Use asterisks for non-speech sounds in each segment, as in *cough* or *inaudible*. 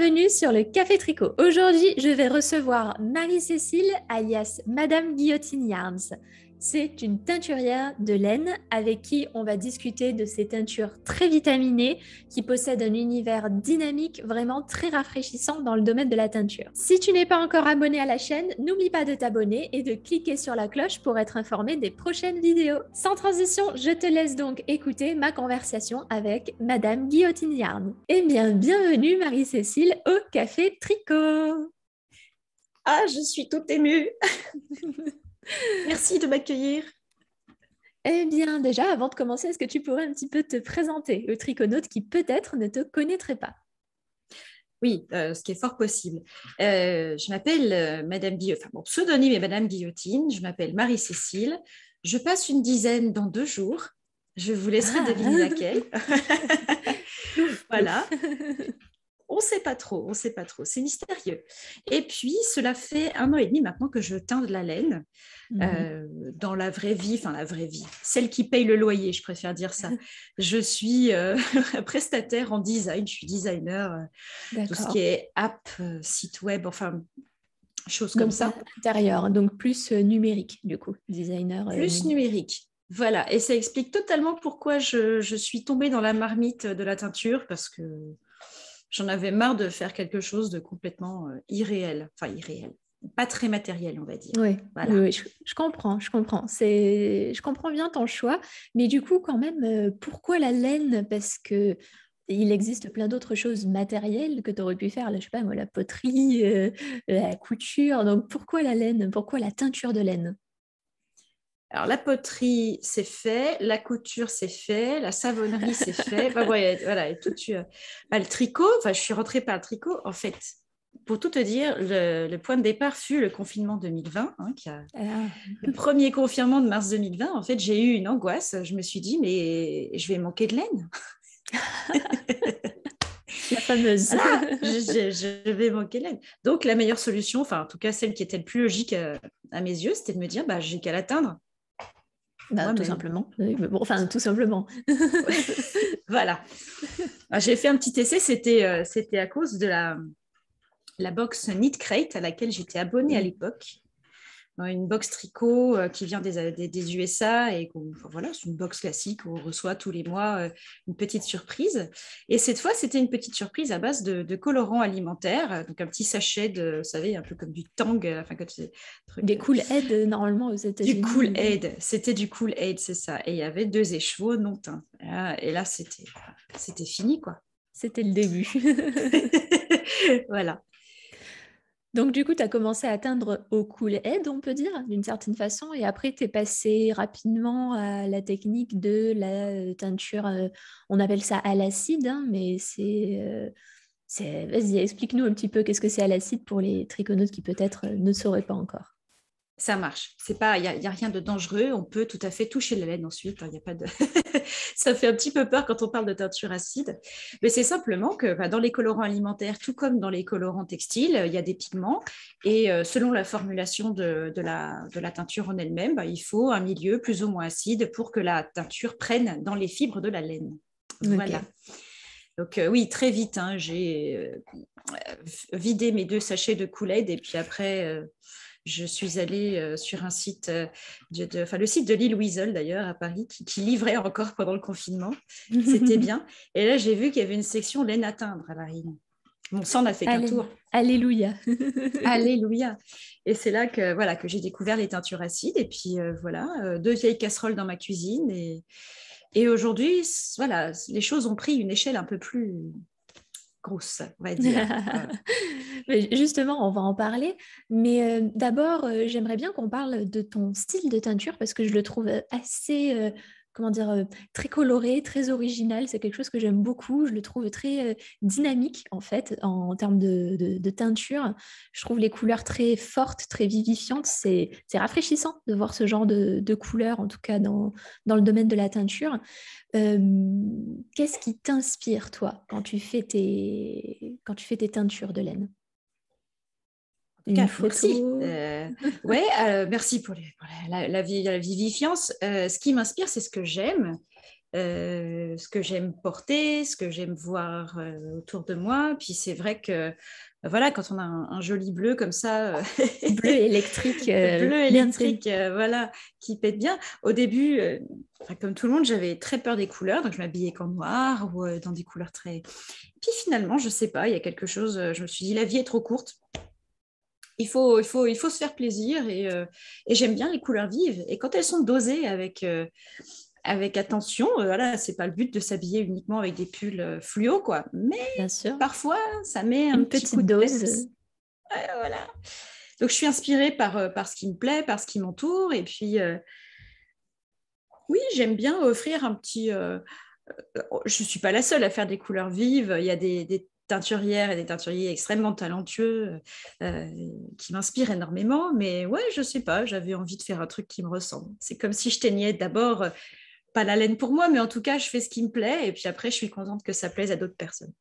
Bienvenue sur le Café Tricot. Aujourd'hui, je vais recevoir Marie-Cécile alias Madame Guillotine Yarns. C'est une teinturière de laine avec qui on va discuter de ces teintures très vitaminées qui possèdent un univers dynamique vraiment très rafraîchissant dans le domaine de la teinture. Si tu n'es pas encore abonné à la chaîne, n'oublie pas de t'abonner et de cliquer sur la cloche pour être informé des prochaines vidéos. Sans transition, je te laisse donc écouter ma conversation avec Madame Guillotine Yarn. Eh bien, bienvenue Marie-Cécile au Café Tricot. Ah, je suis toute émue. *laughs* Merci de m'accueillir. Eh bien, déjà, avant de commencer, est-ce que tu pourrais un petit peu te présenter au triconaute qui peut-être ne te connaîtrait pas? Oui, euh, ce qui est fort possible. Euh, je m'appelle euh, Madame Guillotine, enfin mon pseudonyme est Madame Guillotine, je m'appelle Marie-Cécile. Je passe une dizaine dans deux jours. Je vous laisserai ah. deviner laquelle. *laughs* *laughs* voilà. On ne sait pas trop, on ne sait pas trop, c'est mystérieux. Et puis, cela fait un an et demi maintenant que je teins de la laine mhm. euh, dans la vraie vie, enfin la vraie vie, celle qui paye le loyer, je préfère dire ça. *laughs* je suis euh, *laughs* prestataire en design, je suis designer, euh, tout ce qui est app, site web, enfin choses comme ça. Intérieur, donc plus numérique du coup, designer. Plus numérique. Voilà, et ça explique totalement pourquoi je, je suis tombée dans la marmite de la teinture, parce que j'en avais marre de faire quelque chose de complètement euh, irréel, enfin irréel, pas très matériel, on va dire. Oui, oui, je, comprends, je comprends. C'est, je comprends bien ton choix, mais du coup, quand même, euh, pourquoi la laine? Parce que il existe plein d'autres choses matérielles que tu aurais pu faire, là, je sais pas moi, la poterie, euh, la couture. Donc pourquoi la laine? Pourquoi la teinture de laine? Alors, la poterie, c'est fait, la couture, c'est fait, la savonnerie, c'est fait. voilà, tout, bah, le tricot, enfin, je suis rentrée par le tricot. En fait, pour tout te dire, le, point de départ fut le confinement 2020, hein, qui a... Ah. le premier confinement de mars 2020. En fait, j'ai eu une angoisse. Je me suis dit, mais je vais manquer de laine. *laughs* la fameuse. je, vais manquer de laine. Donc, la meilleure solution, enfin, en tout cas, celle qui était le plus logique euh, à, mes yeux, c'était de me dire, bah, j'ai qu'à l'atteindre. Bah, tout simplement. Bon, enfin, tout simplement. *laughs* voilà. Ah, j'ai fait un petit essai, c'était, euh, c'était à cause de la, la box Knit Crate à laquelle j'étais abonnée à l'époque une box tricot euh, qui vient des, des, USA et voilà, c'est une box classique où on reçoit tous les mois euh, une petite surprise. Et cette fois, c'était une petite surprise à base de, de colorants alimentaires, donc un petit sachet de, vous savez, un peu comme du Tang, euh, des Cool Aid normalement aux États-Unis. Du Cool Aid, c'était du Cool Aid, c'est ça. Et il y avait deux écheveaux non teints. Et là, c'était, c'était fini quoi. C'était le début. *laughs* *laughs* voilà. Donc, du coup, tu as commencé à atteindre au cool head, on peut dire, d'une certaine façon, et après, tu es passé rapidement à la technique de la euh, teinture, euh, on appelle ça à l'acide, hein, mais euh, c'est. Vas-y, explique-nous un petit peu qu'est-ce que c'est à l'acide pour les triconautes qui peut-être ne sauraient pas encore ça marche. C'est pas, il y, a, rien de dangereux. On peut tout à fait toucher la laine ensuite. Il hein, a pas de, *laughs* ça fait un petit peu peur quand on parle de teinture acide, mais c'est simplement que bah, dans les colorants alimentaires, tout comme dans les colorants textiles, il y a des pigments et euh, selon la formulation de, la, de la teinture en elle-même, bah, il faut un milieu plus ou moins acide pour que la teinture prenne dans les fibres de la laine. Voilà. Donc euh, oui, très vite, hein, j'ai euh, vidé mes deux sachets de Kool-Aid et puis après je suis allée euh, sur un site, euh, de, enfin, le site de l'île Weasel d'ailleurs à Paris, qui, livrait encore pendant le confinement. C'était *laughs* bien. Et là, j'ai vu qu'il y avait une section laine à teindre à la Mon sang n'a fait qu'un tour. Alléluia. *laughs* *laughs* Alléluia. Et c'est là que, voilà, que j'ai découvert les teintures acides. Et puis euh, voilà, deux vieilles casseroles dans ma cuisine. Et, et aujourd'hui, voilà, les choses ont pris une échelle un peu plus, grosse, on va dire. *laughs* Justement, on va en parler. Mais euh, d'abord, euh, j'aimerais bien qu'on parle de ton style de teinture parce que je le trouve assez euh, comment dire, euh, très coloré, très original. C'est quelque chose que j'aime beaucoup. Je le trouve très euh, dynamique, en fait, en, termes de, teinture. Je trouve les couleurs très fortes, très vivifiantes. C'est rafraîchissant de voir ce genre de, couleurs, en tout cas dans, le domaine de la teinture. Qu'est-ce qui t'inspire, toi, quand tu, fais tes, quand tu fais tes teintures de laine une Merci. Euh, ouais, euh, merci pour, la, la, vivifiance. Euh, ce qui m'inspire, c'est ce que j'aime. que, ce que j'aime porter, ce que j'aime voir autour de moi. Puis c'est vrai que voilà, quand on a un, joli bleu comme ça, *laughs* bleu électrique, *laughs* bleu électrique, voilà, qui pète bien. Au début, comme tout le monde, j'avais très peur des couleurs, donc je m'habillais qu'en noir ou dans des couleurs très. Puis finalement, je sais pas, il y a quelque chose. je me suis dit, la vie est trop courte il faut, il faut, il faut se faire plaisir euh, et, j'aime bien les couleurs vives. Et quand elles sont dosées avec, euh, avec attention, euh, voilà, c'est pas le but de s'habiller uniquement avec des pulls fluo, quoi. Mais parfois, ça met un petit petite coup de dose. voilà. Donc, je suis inspirée par, par ce qui me plaît, par ce qui m'entoure. Et puis, oui, j'aime bien offrir un petit. je ne suis pas la seule à faire des couleurs vives. Il y a des, des teinturières et des teinturiers extrêmement talentueux euh, qui m'inspirent énormément. Mais ouais, je sais pas, j'avais envie de faire un truc qui me ressemble. C'est comme si je teignais d'abord, euh, pas la laine pour moi, mais en tout cas, je fais ce qui me plaît et puis après, je suis contente que ça plaise à d'autres personnes.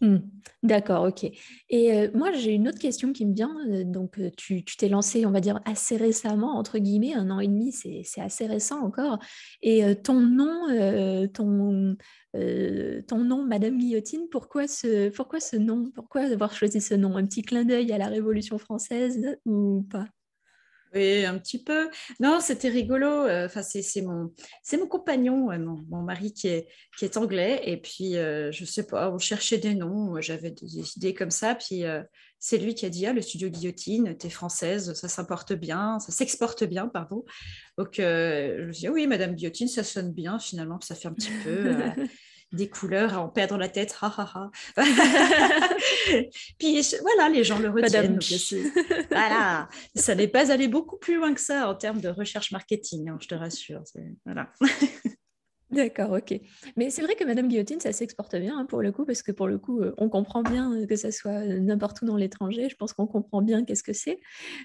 Hmm. D'accord, ok. Et euh, moi, j'ai une autre question qui me vient. donc, tu t'es lancé, on va dire, assez récemment, entre guillemets, un an et demi, c'est assez récent encore. Et ton nom, ton, euh, nom, Madame Guillotine, pourquoi ce nom? Pourquoi avoir choisi ce nom? Un petit clin d'œil à la Révolution française ou pas? Oui, un petit peu. Non, c'était rigolo. Euh, enfin, c'est mon, mon compagnon, mon, mari qui est, qui est anglais. Et puis, euh, je sais pas, on cherchait des noms. J'avais des idées comme ça. Puis, c'est lui qui a dit ah, le studio Guillotine, t'es française, ça s'importe bien, ça s'exporte bien, pardon. Donc, je me suis dit oui, Madame Guillotine, ça sonne bien finalement. Ça fait un petit peu *laughs* des couleurs à en perdre la tête. Ha, ha, ha. *laughs* Puis voilà, les gens le retiennent. voilà, ça n'est pas allé beaucoup plus loin que ça en termes de recherche marketing, hein, je te rassure. Voilà. *laughs* D'accord, ok. Mais c'est vrai que Madame Guillotine, ça s'exporte bien hein, pour le coup, parce que pour le coup, euh, on comprend bien euh, que ça soit euh, n'importe où dans l'étranger. Je pense qu'on comprend bien qu'est-ce que c'est.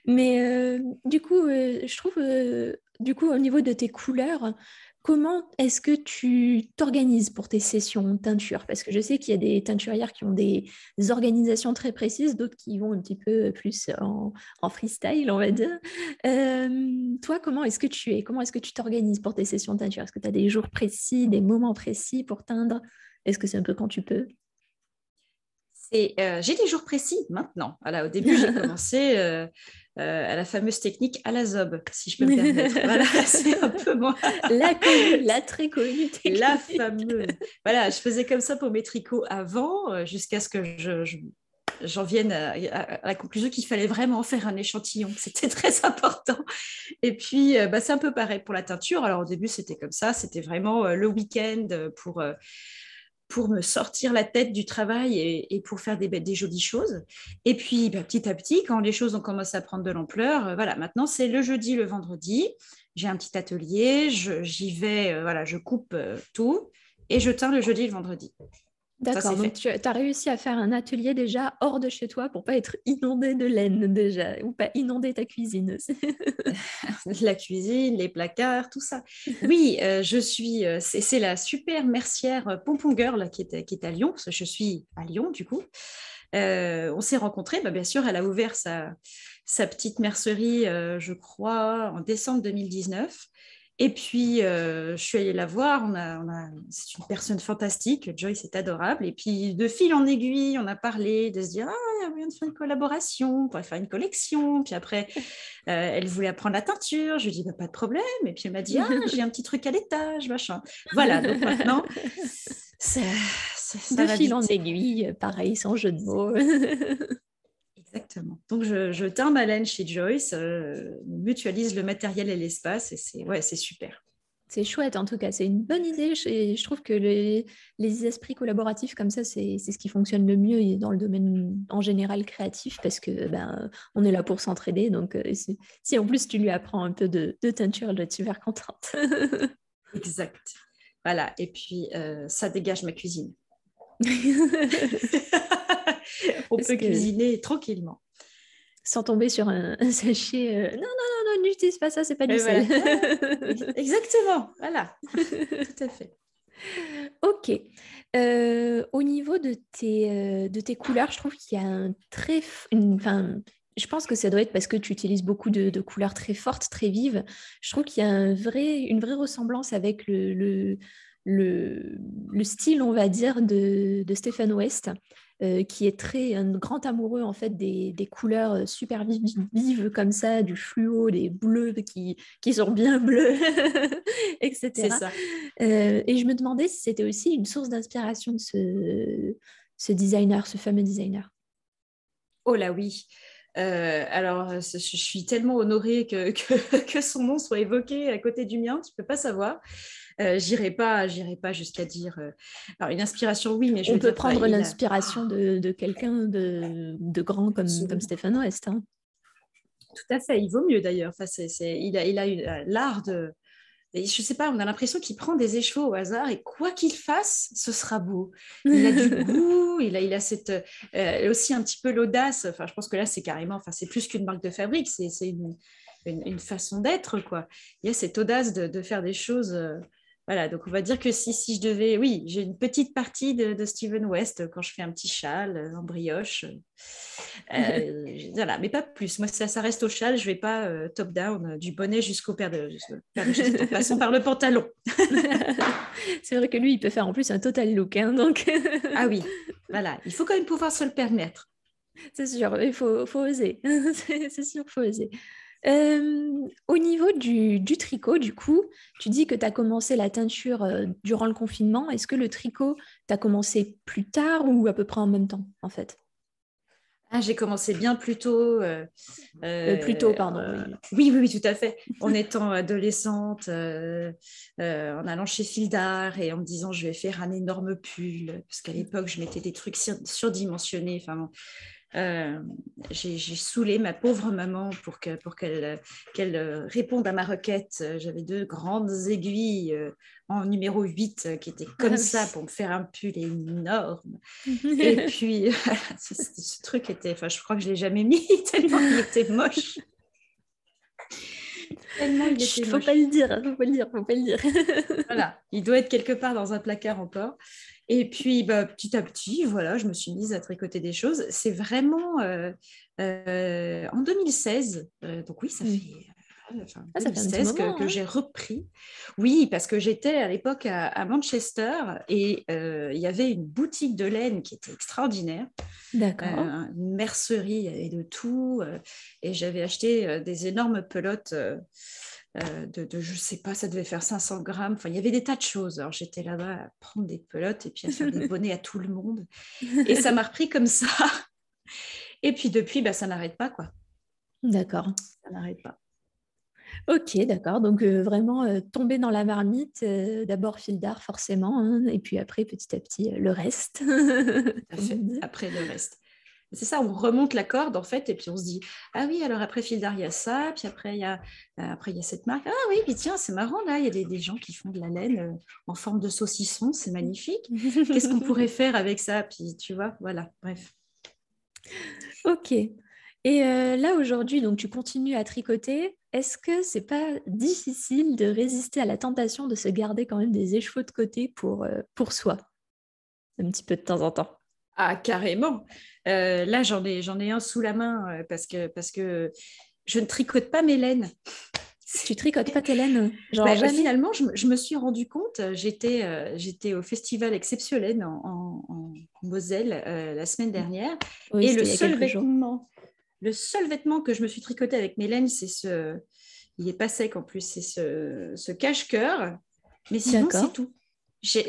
Mais du coup, je trouve, du coup, au niveau de tes couleurs, Comment est-ce que tu t'organises pour tes sessions teinture? Parce que je sais qu'il y a des teinturières qui ont des organisations très précises, d'autres qui vont un petit peu plus en, freestyle, on va dire. Euh, toi, comment est-ce que tu es? Comment est-ce que tu t'organises pour tes sessions teinture? Est-ce que tu as des jours précis, des moments précis pour teindre? Est-ce que c'est un peu quand tu peux? Euh, j'ai des jours précis maintenant. Voilà, au début, j'ai *laughs* commencé euh, euh, à la fameuse technique à la zob, si je peux me permettre. *laughs* voilà, *laughs* c'est un peu moi. la, la très connue *laughs* technique. La fameuse. Voilà, je faisais comme ça pour mes tricots avant, jusqu'à ce que je, j'en vienne à, la conclusion qu'il fallait vraiment faire un échantillon. C'était très important. Et puis, bah, c'est un peu pareil pour la teinture. Alors, au début, c'était comme ça. C'était vraiment le week-end pour pour me sortir la tête du travail et, pour faire des, des, jolies choses. Et puis, bah, petit à petit, quand les choses ont commencé à prendre de l'ampleur, euh, voilà, maintenant c'est le jeudi, le vendredi. J'ai un petit atelier, j'y vais, euh, voilà, je coupe euh, tout et je teins le jeudi le vendredi. D'accord, donc tu as réussi à faire un atelier déjà hors de chez toi pour pas être inondé de laine déjà, ou pas inonder ta cuisine. *laughs* *laughs* la cuisine, les placards, tout ça. Oui, euh, je suis, euh, c'est la super mercière Pompon Girl qui est, qui est à Lyon, parce que je suis à Lyon du coup. Euh, on s'est rencontrés, bah, bien sûr, elle a ouvert sa, sa petite mercerie, je crois, en décembre 2019. Et puis, euh, je suis allée la voir. On a, c'est une personne fantastique. Joyce est adorable. Et puis, de fil en aiguille, on a parlé de se dire Ah, il y a moyen de faire une collaboration, on pourrait faire une collection. Puis après, *laughs* euh, elle voulait apprendre la teinture. Je lui ai dit bah, Pas de problème. Et puis, elle m'a dit Ah, j'ai un petit truc à l'étage, machin. Voilà. Donc maintenant, *laughs* ça, de fil en aiguille, pareil, sans jeu de mots. *laughs* Donc, je, je teins ma laine chez Joyce, euh, mutualise le matériel et l'espace, et c'est ouais, super. C'est chouette, en tout cas, c'est une bonne idée. Je trouve que les, les esprits collaboratifs comme ça, c'est ce qui fonctionne le mieux dans le domaine en général créatif, parce que ben, on est là pour s'entraider. Donc, euh, si, en plus tu lui apprends un peu de, de teinture, je suis super contente. *laughs* exact. Voilà. Et puis, euh, ça dégage ma cuisine. *laughs* *laughs* on peut cuisiner tranquillement. Sans tomber sur *laughs* un, sachet. Euh, non, non, non, non, n'utilise pas ça, c'est pas du sel. *laughs* Exactement, voilà. Tout à fait. Ok. Euh, au niveau de tes, euh, de tes couleurs, je trouve qu'il y a un très. Enfin, je pense que ça doit être parce que tu utilises beaucoup de, couleurs très fortes, très vives. Je trouve qu'il y a un vrai, une vraie ressemblance avec le, le, style, on va dire, de, de Stephen West, euh, qui est très un grand amoureux en fait des, couleurs euh, super vives, comme ça, du fluo, des bleus qui, qui sont bien *laughs* bleus, etc. Ça. Euh, et je me demandais si c'était aussi une source d'inspiration de ce, ce designer, ce fameux designer. Oh là oui. alors, je suis tellement honorée que, *laughs* que, que, son nom soit évoqué à côté du mien, tu ne peux pas savoir. Euh, j'irai pas, j'irai pas jusqu'à dire. Euh, alors une inspiration, oui, mais je on peut prendre l'inspiration de, quelqu'un de, grand comme, comme Stéphane West. Hein. Tout à fait, il vaut mieux d'ailleurs. Enfin, il a, il a euh, l'art de. je ne sais pas, on a l'impression qu'il prend des échevaux au hasard et quoi qu'il fasse, ce sera beau. Il a du *laughs* goût, il a, il a cette, aussi un petit peu l'audace. Enfin, je pense que là, c'est carrément, enfin, c'est plus qu'une marque de fabrique, c'est une, une, façon d'être. quoi. Il y a cette audace de, de faire des choses voilà, donc on va dire que si, si je devais, oui, j'ai une petite partie de, de, Steven West quand je fais un petit châle euh, en brioche. Euh, *laughs* voilà, mais pas plus. Moi, ça, ça reste au châle, je ne vais pas euh, top-down du bonnet jusqu'au père de, de *laughs* passons par le pantalon. *laughs* C'est vrai que lui, il peut faire en plus un total look. Hein, donc... ah oui, voilà, il faut quand même pouvoir se le permettre. C'est sûr, il faut, faut oser. C'est sûr, il faut oser. Euh, au niveau du, tricot, du coup, tu dis que tu as commencé la teinture euh, durant le confinement. Est-ce que le tricot, tu as commencé plus tard ou à peu près en même temps, en fait? Ah, j'ai commencé bien plus tôt. Euh, plus tôt, pardon. Oui. oui. oui, tout à fait. En étant adolescente, en allant chez Fildar et en me disant je vais faire un énorme pull, parce qu'à l'époque, je mettais des trucs surdimensionnés. Enfin, euh, j'ai saoulé ma pauvre maman pour qu'elle pour qu'elle qu'elle euh, réponde à ma requête. J'avais deux grandes aiguilles euh, en numéro 8 qui étaient comme ah ça pour me faire un pull énorme. *laughs* Et puis, *laughs* ce, truc était, enfin, je crois que je ne l'ai jamais mis *laughs* tellement il était moche. Tellement il était faut pas le dire, faut pas le dire, faut pas le dire. voilà, il doit être quelque part dans un placard encore. Et puis, bah, petit à petit, voilà, je me suis mise à tricoter des choses. C'est vraiment euh, euh, en 2016, euh, donc oui, ça fait enfin, ah, que, que hein. j'ai repris. Oui, parce que j'étais à l'époque à, Manchester et il y avait une boutique de laine qui était extraordinaire. D'accord. une mercerie et de tout. et j'avais acheté des énormes pelotes euh, de, de, je sais pas, ça devait faire 500 grammes. Enfin, il y avait des tas de choses. Alors j'étais là-bas à prendre des pelotes et puis à faire des *laughs* bonnets à tout le monde. Et ça m'a *laughs* repris comme ça. Et puis depuis, bah, ça n'arrête pas, quoi. D'accord. Ça n'arrête pas. Ok, d'accord. Donc euh, vraiment euh, tomber dans la marmite, d'abord fil d'art forcément, hein, et puis après petit à petit le reste. *laughs* après le reste. C'est ça, on remonte la corde en fait, et puis on se dit ah oui, alors après Fildar il y a ça, puis après il y a euh, après il y a cette marque. Ah oui, puis tiens, c'est marrant là, il y a des, gens qui font de la laine euh, en forme de saucisson, c'est magnifique. Qu'est-ce qu'on *laughs* pourrait faire avec ça? Puis tu vois, voilà, bref. Ok. Et euh, là aujourd'hui, donc tu continues à tricoter. Est-ce que c'est pas difficile de résister à la tentation de se garder quand même des échevaux de côté pour, pour soi, un petit peu de temps en temps ah, carrément. Euh, là, j'en ai, j'en ai un sous la main euh, parce, que, parce que je ne tricote pas mes laines. *laughs* Tu tricotes pas tes laines bah, Finalement, je, me suis rendu compte, j'étais, euh, j'étais au festival Exceptionnel en, en, Moselle la semaine dernière. et le seul, vêtement, le seul vêtement que je me suis tricoté avec mes laines, c'est ce. Il n'est pas sec en plus, c'est ce, ce cache-cœur. Mais sinon, c'est tout. J'ai,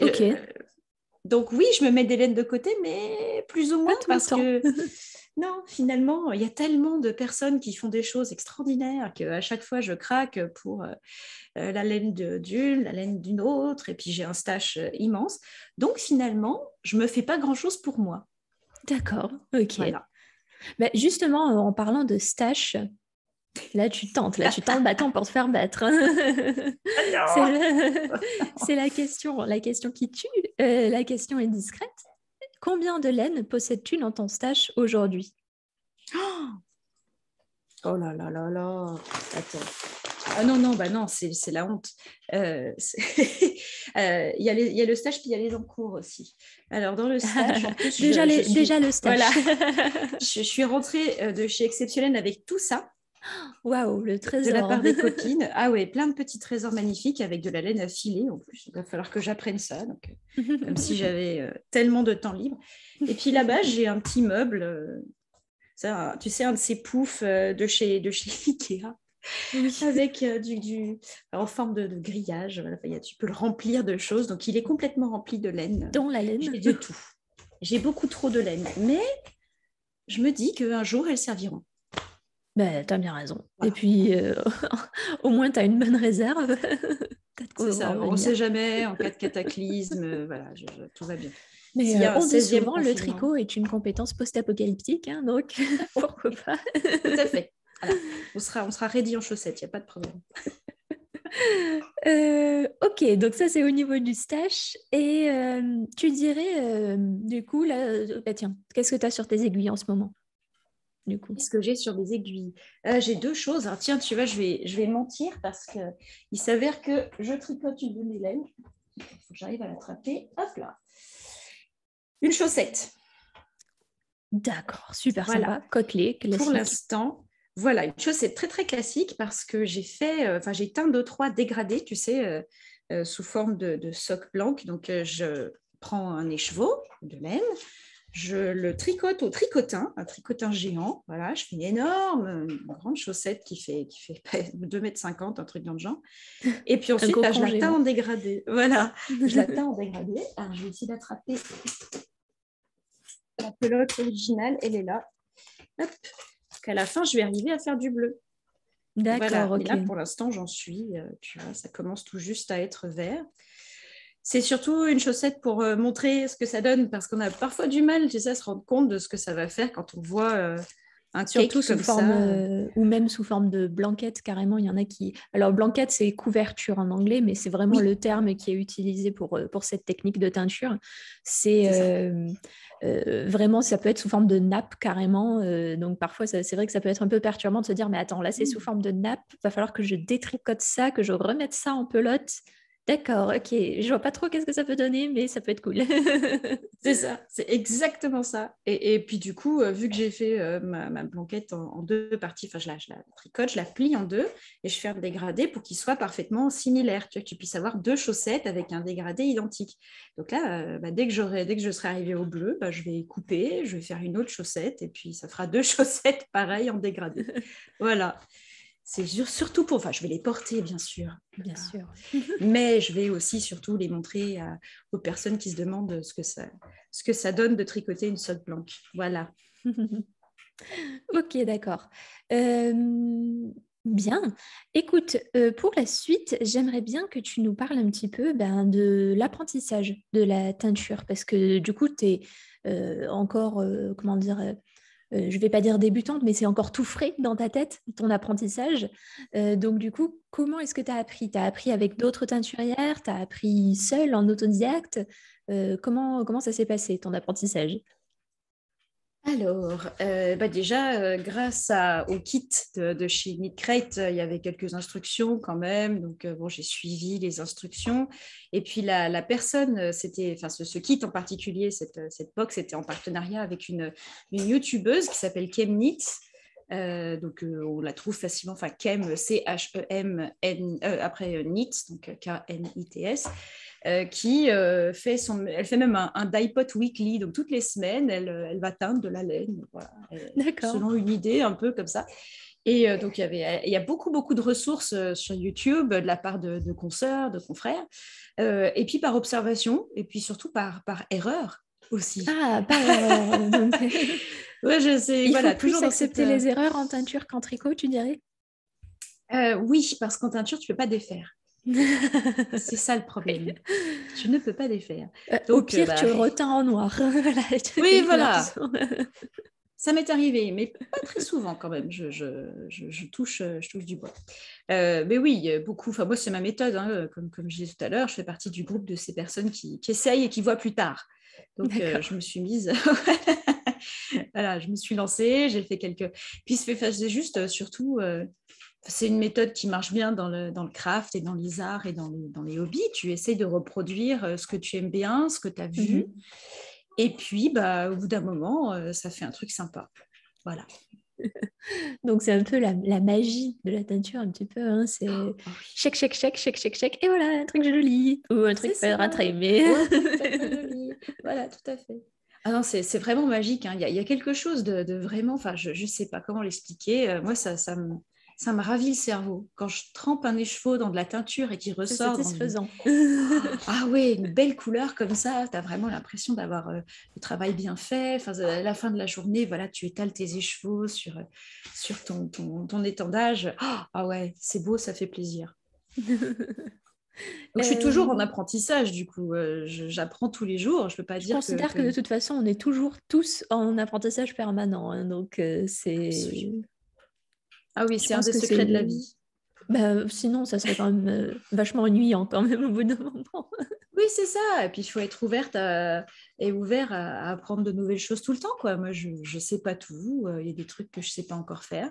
donc oui, je me mets des laines de côté, mais plus ou moins parce que *laughs* non, finalement, il y a tellement de personnes qui font des choses extraordinaires qu'à chaque fois je craque pour euh, euh, la laine d'une, la laine d'une autre, et puis j'ai un stash euh, immense. Donc finalement, je me fais pas grand chose pour moi. D'accord, ok. Bah, justement, en parlant de stash, Là, tu tentes, là, tu tentes le bâton pour te faire battre. *laughs* *laughs* c'est la question, la question qui tue. Euh, la question est discrète. Combien de laine possèdes-tu dans ton stash aujourd'hui? *gasps* Oh là là là là Attends. Ah non, non, bah non, c'est la honte. Euh, *laughs* euh, il y, y, a le stage, puis il y a les encours aussi. Alors, dans le stage, déjà, déjà le stage. je, je, suis rentrée de chez Exceptionnel avec tout ça. Waouh, le trésor. De la part des *laughs* copines. Ah ouais, plein de petits trésors magnifiques avec de la laine à filer en plus. Il va falloir que j'apprenne ça. Donc, euh, comme si *laughs* j'avais euh, tellement de temps libre. Et puis là-bas, j'ai un petit meuble. Euh, ça, tu sais, un de ces poufs de chez, de chez *laughs* Ikea. avec du, en forme de, grillage. tu peux le remplir de choses. Donc, il est complètement rempli de laine. Dans la laine J'ai de tout. J'ai beaucoup trop de laine. Mais je me dis qu'un jour, elles serviront. Ben, tu as bien raison. Et puis, euh, *laughs* au moins, tu as une bonne réserve. *laughs* Ça, on ne sait jamais, en cas de *laughs* cataclysme, euh, voilà, tout va bien. Mais euh, on dit souvent, le tricot est une compétence post-apocalyptique, hein, donc pourquoi pas? Tout à fait. On, sera, on sera ready en chaussettes, il n'y a pas de problème. ok, donc ça c'est au niveau du stash. Et tu dirais, du coup, là, bah, tiens, qu'est-ce que tu as sur tes aiguilles en ce moment? Du coup Qu'est-ce que j'ai sur des aiguilles? Euh, J'ai deux choses. tiens, tu vois, je vais, je vais mentir parce qu'il s'avère que je tricote une de mes laines. Il faut que j'arrive à l'attraper. Hop là. Une chaussette. D'accord, super voilà. Côtelée, Pour l'instant, voilà, une chaussette très très classique parce que j'ai fait, euh, enfin j'ai teint deux trois dégradés, tu sais, euh, sous forme de, de socle blanc. Donc je prends un écheveau de laine, je le tricote au tricotin, un tricotin géant. Voilà, je fais une énorme, grande chaussette qui fait, qui fait 2,50 *laughs* m, un truc dans le genre. Et puis ensuite, bah, je la teins en dégradé. Voilà, je la *laughs* teins en dégradé. Alors, je vais essayer d'attraper la pelote originale. Elle est là. Hop. qu'à la fin, je vais arriver à faire du bleu. D'accord, Et là, pour l'instant, j'en suis. Euh, tu vois, ça commence tout juste à être vert. C'est surtout une chaussette pour euh, montrer ce que ça donne, parce qu'on a parfois du mal, tu sais, à se rendre compte de ce que ça va faire quand on voit euh, un Surtout sous forme, euh, ou même sous forme de blanquette, carrément, il y en a qui... Alors, blanquette, c'est couverture en anglais, mais c'est vraiment le terme qui est utilisé pour, pour cette technique de teinture. C'est... vraiment, ça peut être sous forme de nappe carrément. donc parfois, c'est vrai que ça peut être un peu perturbant de se dire, mais attends, là c'est sous mmh. forme de nappe, il va falloir que je détricote ça, que je remette ça en pelote. D'accord, ok. Je vois pas trop qu'est-ce que ça peut donner, mais ça peut être cool. *laughs* c'est ça, c'est exactement ça. Et, puis du coup, euh, vu que j'ai fait euh, ma, ma, blanquette en, deux parties, enfin je la, tricote, je la plie en deux et je fais un dégradé pour qu'il soit parfaitement similaire, tu vois, que tu puisses avoir deux chaussettes avec un dégradé identique. Donc là, euh, bah, dès, que dès que je serai arrivée au bleu, bah, je vais couper, je vais faire une autre chaussette et puis ça fera deux *laughs* chaussettes pareilles en dégradé. voilà. C'est surtout pour, enfin, je vais les porter, bien sûr. Bien sûr. Mais je vais aussi surtout les montrer aux personnes qui se demandent ce que ça, ce que ça donne de tricoter une socle blanche. Voilà. *laughs* ok, d'accord. Euh, bien. Écoute, euh, pour la suite, j'aimerais bien que tu nous parles un petit peu ben, de l'apprentissage de la teinture, parce que du coup, tu es euh, encore, comment dire, euh, je ne vais pas dire débutante, mais c'est encore tout frais dans ta tête, ton apprentissage. Euh, donc, du coup, comment est-ce que tu as appris? Tu as appris avec d'autres teinturières? Tu as appris seule, en autodidacte? Euh, comment, comment ça s'est passé, ton apprentissage? Alors, euh, bah déjà, euh, grâce au kit de, chez Knitcrate, euh, il y avait quelques instructions quand même. Donc, bon, j'ai suivi les instructions. Et puis, la, personne, c'était, enfin, ce, kit en particulier, cette, cette box était en partenariat avec une, une youtubeuse qui s'appelle Kemnit. donc, on la trouve facilement, enfin, Kem, C-H-E-M, N, après Knit, donc K-N-I-T-S. Euh, qui euh, fait son, elle fait même un, un dye pot weekly, donc toutes les semaines, elle, euh, elle va teindre de la laine, voilà, selon une idée un peu comme ça. Et donc, il y, avait, il y a beaucoup, beaucoup de ressources sur YouTube de la part de, de consoeurs, de confrères, et puis par observation, et puis surtout par, par erreur aussi. Ah, *laughs* par erreur. *laughs* ouais, je sais. Il voilà, faut plus accepter les erreurs en teinture qu'en tricot, tu dirais? Oui, parce qu'en teinture, tu ne peux pas défaire. C'est ça le problème. *laughs* Tu ne peux pas défaire. Euh, au pire, bah, tu reteins en noir. *laughs* oui, voilà. *laughs* ça m'est arrivé, mais pas très souvent quand même. Je, je, touche, je touche du bois. Euh, mais oui, beaucoup. Enfin, moi, c'est ma méthode. Hein, comme, comme je disais tout à l'heure, je fais partie du groupe de ces personnes qui, qui essayent et qui voient plus tard. Donc, euh, je me suis mise. voilà, je me suis lancée, j'ai fait quelques. Puis, c'est juste, surtout, c'est une méthode qui marche bien dans le, dans le craft et dans les arts et dans les, dans les hobbies. Tu essayes de reproduire euh, ce que tu aimes bien, ce que tu as vu. Mhm. Et puis, bah, au bout d'un moment, euh, ça fait un truc sympa. Voilà. *laughs* Donc c'est un peu la, magie de la teinture, un petit peu. Hein. C'est oh, chèque, chèque, chèque, chèque, chèque, chèque, et voilà, un truc joli. Ou un truc faire *laughs* un mais... voilà, tout à fait. Ah non, c'est vraiment magique. Hein. Il, y a, quelque chose de, vraiment, enfin, je ne sais pas comment l'expliquer. Euh, moi, ça, ça, me, ça me ravit le cerveau. Quand je trempe un écheveau dans de la teinture et qu'il ressort. C'est satisfaisant. ah oui, une *laughs* belle couleur comme ça, tu as vraiment l'impression d'avoir euh, le travail bien fait. Enfin, à la fin de la journée, voilà, tu étales tes écheveaux sur, euh, sur ton, ton, ton étendage. Ah ouais, c'est beau, ça fait plaisir. *laughs* Donc, je suis toujours en apprentissage, du coup. J'apprends tous les jours. Je peux pas je dire. considère que, de toute façon, on est toujours tous en apprentissage permanent. Hein, donc, c'est. Ah oui, c'est un des secrets de la vie. Bah, sinon, ça serait quand même euh, vachement ennuyant quand même au bout d'un moment. *laughs* oui, c'est ça. Et puis, il faut être ouverte et ouvert à... apprendre de nouvelles choses tout le temps. Quoi. Moi, je ne sais pas tout. Euh, il y a des trucs que je ne sais pas encore faire.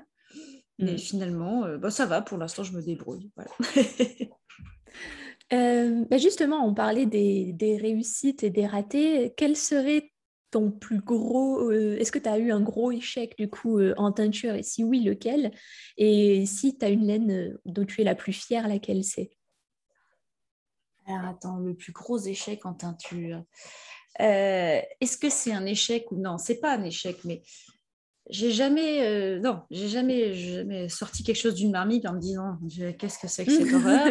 Mais mm. finalement, euh, bah, ça va. Pour l'instant, je me débrouille. Voilà. *laughs* bah justement, on parlait des, des, réussites et des ratés. Quels seraient ton plus gros euh, Est-ce que tu as eu un gros échec du coup euh, en teinture? Et si oui, lequel? Et si tu as une laine euh, dont tu es la plus fière, laquelle c'est? Alors attends, le plus gros échec en teinture. Est-ce que c'est un échec ou non? C'est pas un échec, mais j'ai jamais, non, j'ai jamais, jamais sorti quelque chose d'une marmite en me disant qu'est-ce que c'est que cette *laughs* horreur?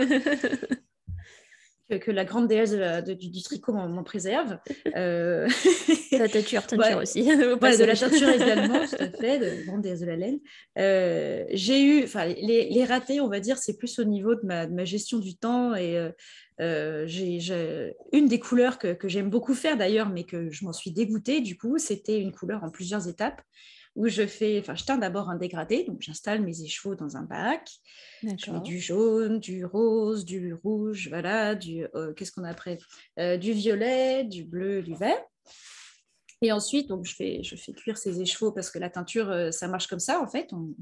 Que, la grande déesse du, tricot m'en préserve. Euh... *laughs* la teinture, teinture aussi. de la teinture *laughs* également, tout à fait, de la grande déesse de la laine. Euh, j'ai eu, enfin, les, les, ratés, on va dire, c'est plus au niveau de ma, de ma, gestion du temps et euh, euh j'ai une des couleurs que, que j'aime beaucoup faire d'ailleurs, mais que je m'en suis dégoûtée du coup, c'était une couleur en plusieurs étapes où je fais, enfin, je teins d'abord un dégradé, donc j'installe mes écheveaux dans un bac. Je mets du jaune, du rose, du rouge, voilà, du, euh, qu'est-ce qu'on a après euh, Du violet, du bleu, du vert. Et ensuite, donc, je, fais, je fais cuire ces écheveaux parce que la teinture, euh, ça marche comme ça, en fait. On,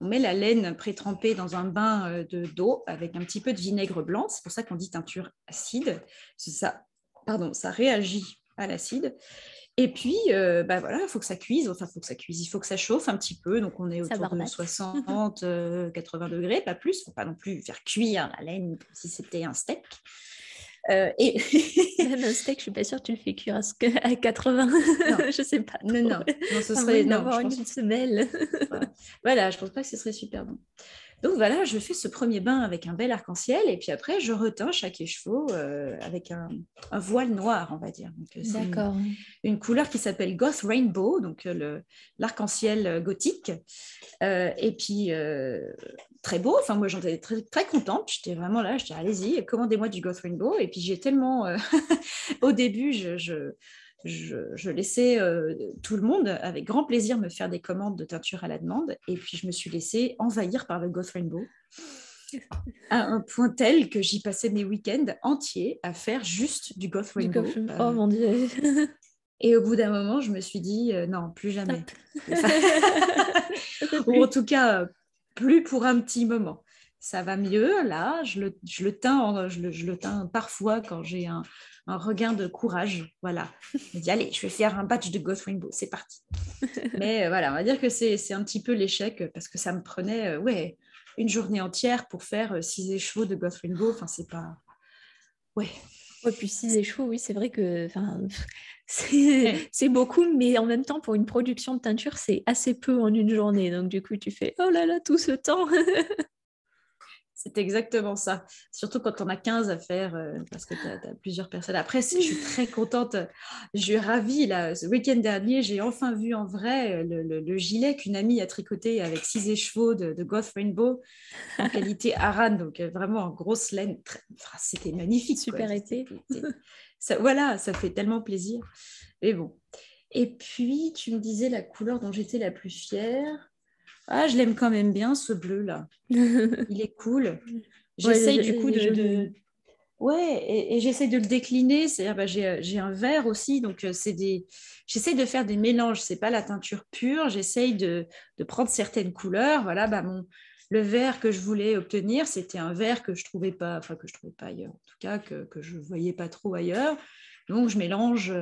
on met la laine pré-trempée dans un bain de, d'eau avec un petit peu de vinaigre blanc. C'est pour ça qu'on dit teinture acide. Ça, pardon, ça réagit à l'acide. Et puis, euh, bah voilà, il faut que ça cuise. Enfin, il faut que ça cuise. Il faut que ça chauffe un petit peu. Donc, on est autour de 60, 80 euh, degrés, pas plus. Il ne faut pas non plus faire cuire la laine comme si c'était un steak. Euh, et *laughs* Même un steak, je suis pas sûre que tu le fais cuire à 80. *laughs* je sais pas. Non, non, non, ce serait non, je pense... une semelle. voilà, je pense pas que ce serait super bon. Donc voilà, je fais ce premier bain avec un bel arc-en-ciel et puis après, je reteins chaque écheveau euh, avec un, voile noir, on va dire. Euh, D'accord. Une, couleur qui s'appelle Goth Rainbow, donc euh, l'arc-en-ciel gothique. et puis, très beau. Enfin, moi, j'en étais très, très contente. J'étais vraiment là, je dis, allez-y, commandez-moi du Goth Rainbow. Et puis, j'ai tellement... *laughs* Au début, je je, laissais euh, tout le monde avec grand plaisir me faire des commandes de teinture à la demande. Et puis, je me suis laissée envahir par le Goth Rainbow *laughs* à un point tel que j'y passais mes week-ends entiers à faire juste du Goth Rainbow. oh mon Dieu Et au bout d'un moment, je me suis dit, euh, non, plus jamais. *laughs* Ou en tout cas, plus pour un petit moment ça va mieux. Là, je le, je le teins, je le, je le teins parfois quand j'ai un, un, regain de courage. Voilà. Je me dis, allez, je vais faire un batch de Ghost Rainbow, c'est parti. *laughs* Mais euh, voilà, on va dire que c'est un petit peu l'échec parce que ça me prenait euh, ouais, une journée entière pour faire euh, six écheveaux de Ghost Rainbow. Enfin, c'est pas. Ouais. Ouais, puis six écheveaux, oui, c'est vrai que *laughs* c'est beaucoup, mais en même temps, pour une production de teinture, c'est assez peu en une journée. Donc, du coup, tu fais oh là là, tout ce temps. *laughs* C'est exactement ça. Surtout quand on a 15 à faire, euh, parce que tu as, plusieurs personnes. Après, je suis très contente. *gasps* Je suis ravie. Là, ce week-end dernier, j'ai enfin vu en vrai euh, le, gilet qu'une amie a tricoté avec six écheveaux de, de Goth Rainbow en qualité *laughs* Aran. Donc, euh, vraiment en grosse laine. C'était magnifique. Super été. Ça, voilà, ça fait tellement plaisir. Mais bon. Et puis, tu me disais la couleur dont j'étais la plus fière. Ah, je l'aime quand même bien, ce bleu-là. *laughs* Il est cool. J'essaye du coup de, Ouais, et, j'essaye de le décliner. C'est-à-dire, bah, j'ai un vert aussi, donc euh, c'est des. J'essaye de faire des mélanges. C'est pas la teinture pure. J'essaye de, prendre certaines couleurs. Voilà, bah, mon, le vert que je voulais obtenir, c'était un vert que je trouvais pas, enfin que je trouvais pas ailleurs, en tout cas que, que je voyais pas trop ailleurs. Donc, je mélange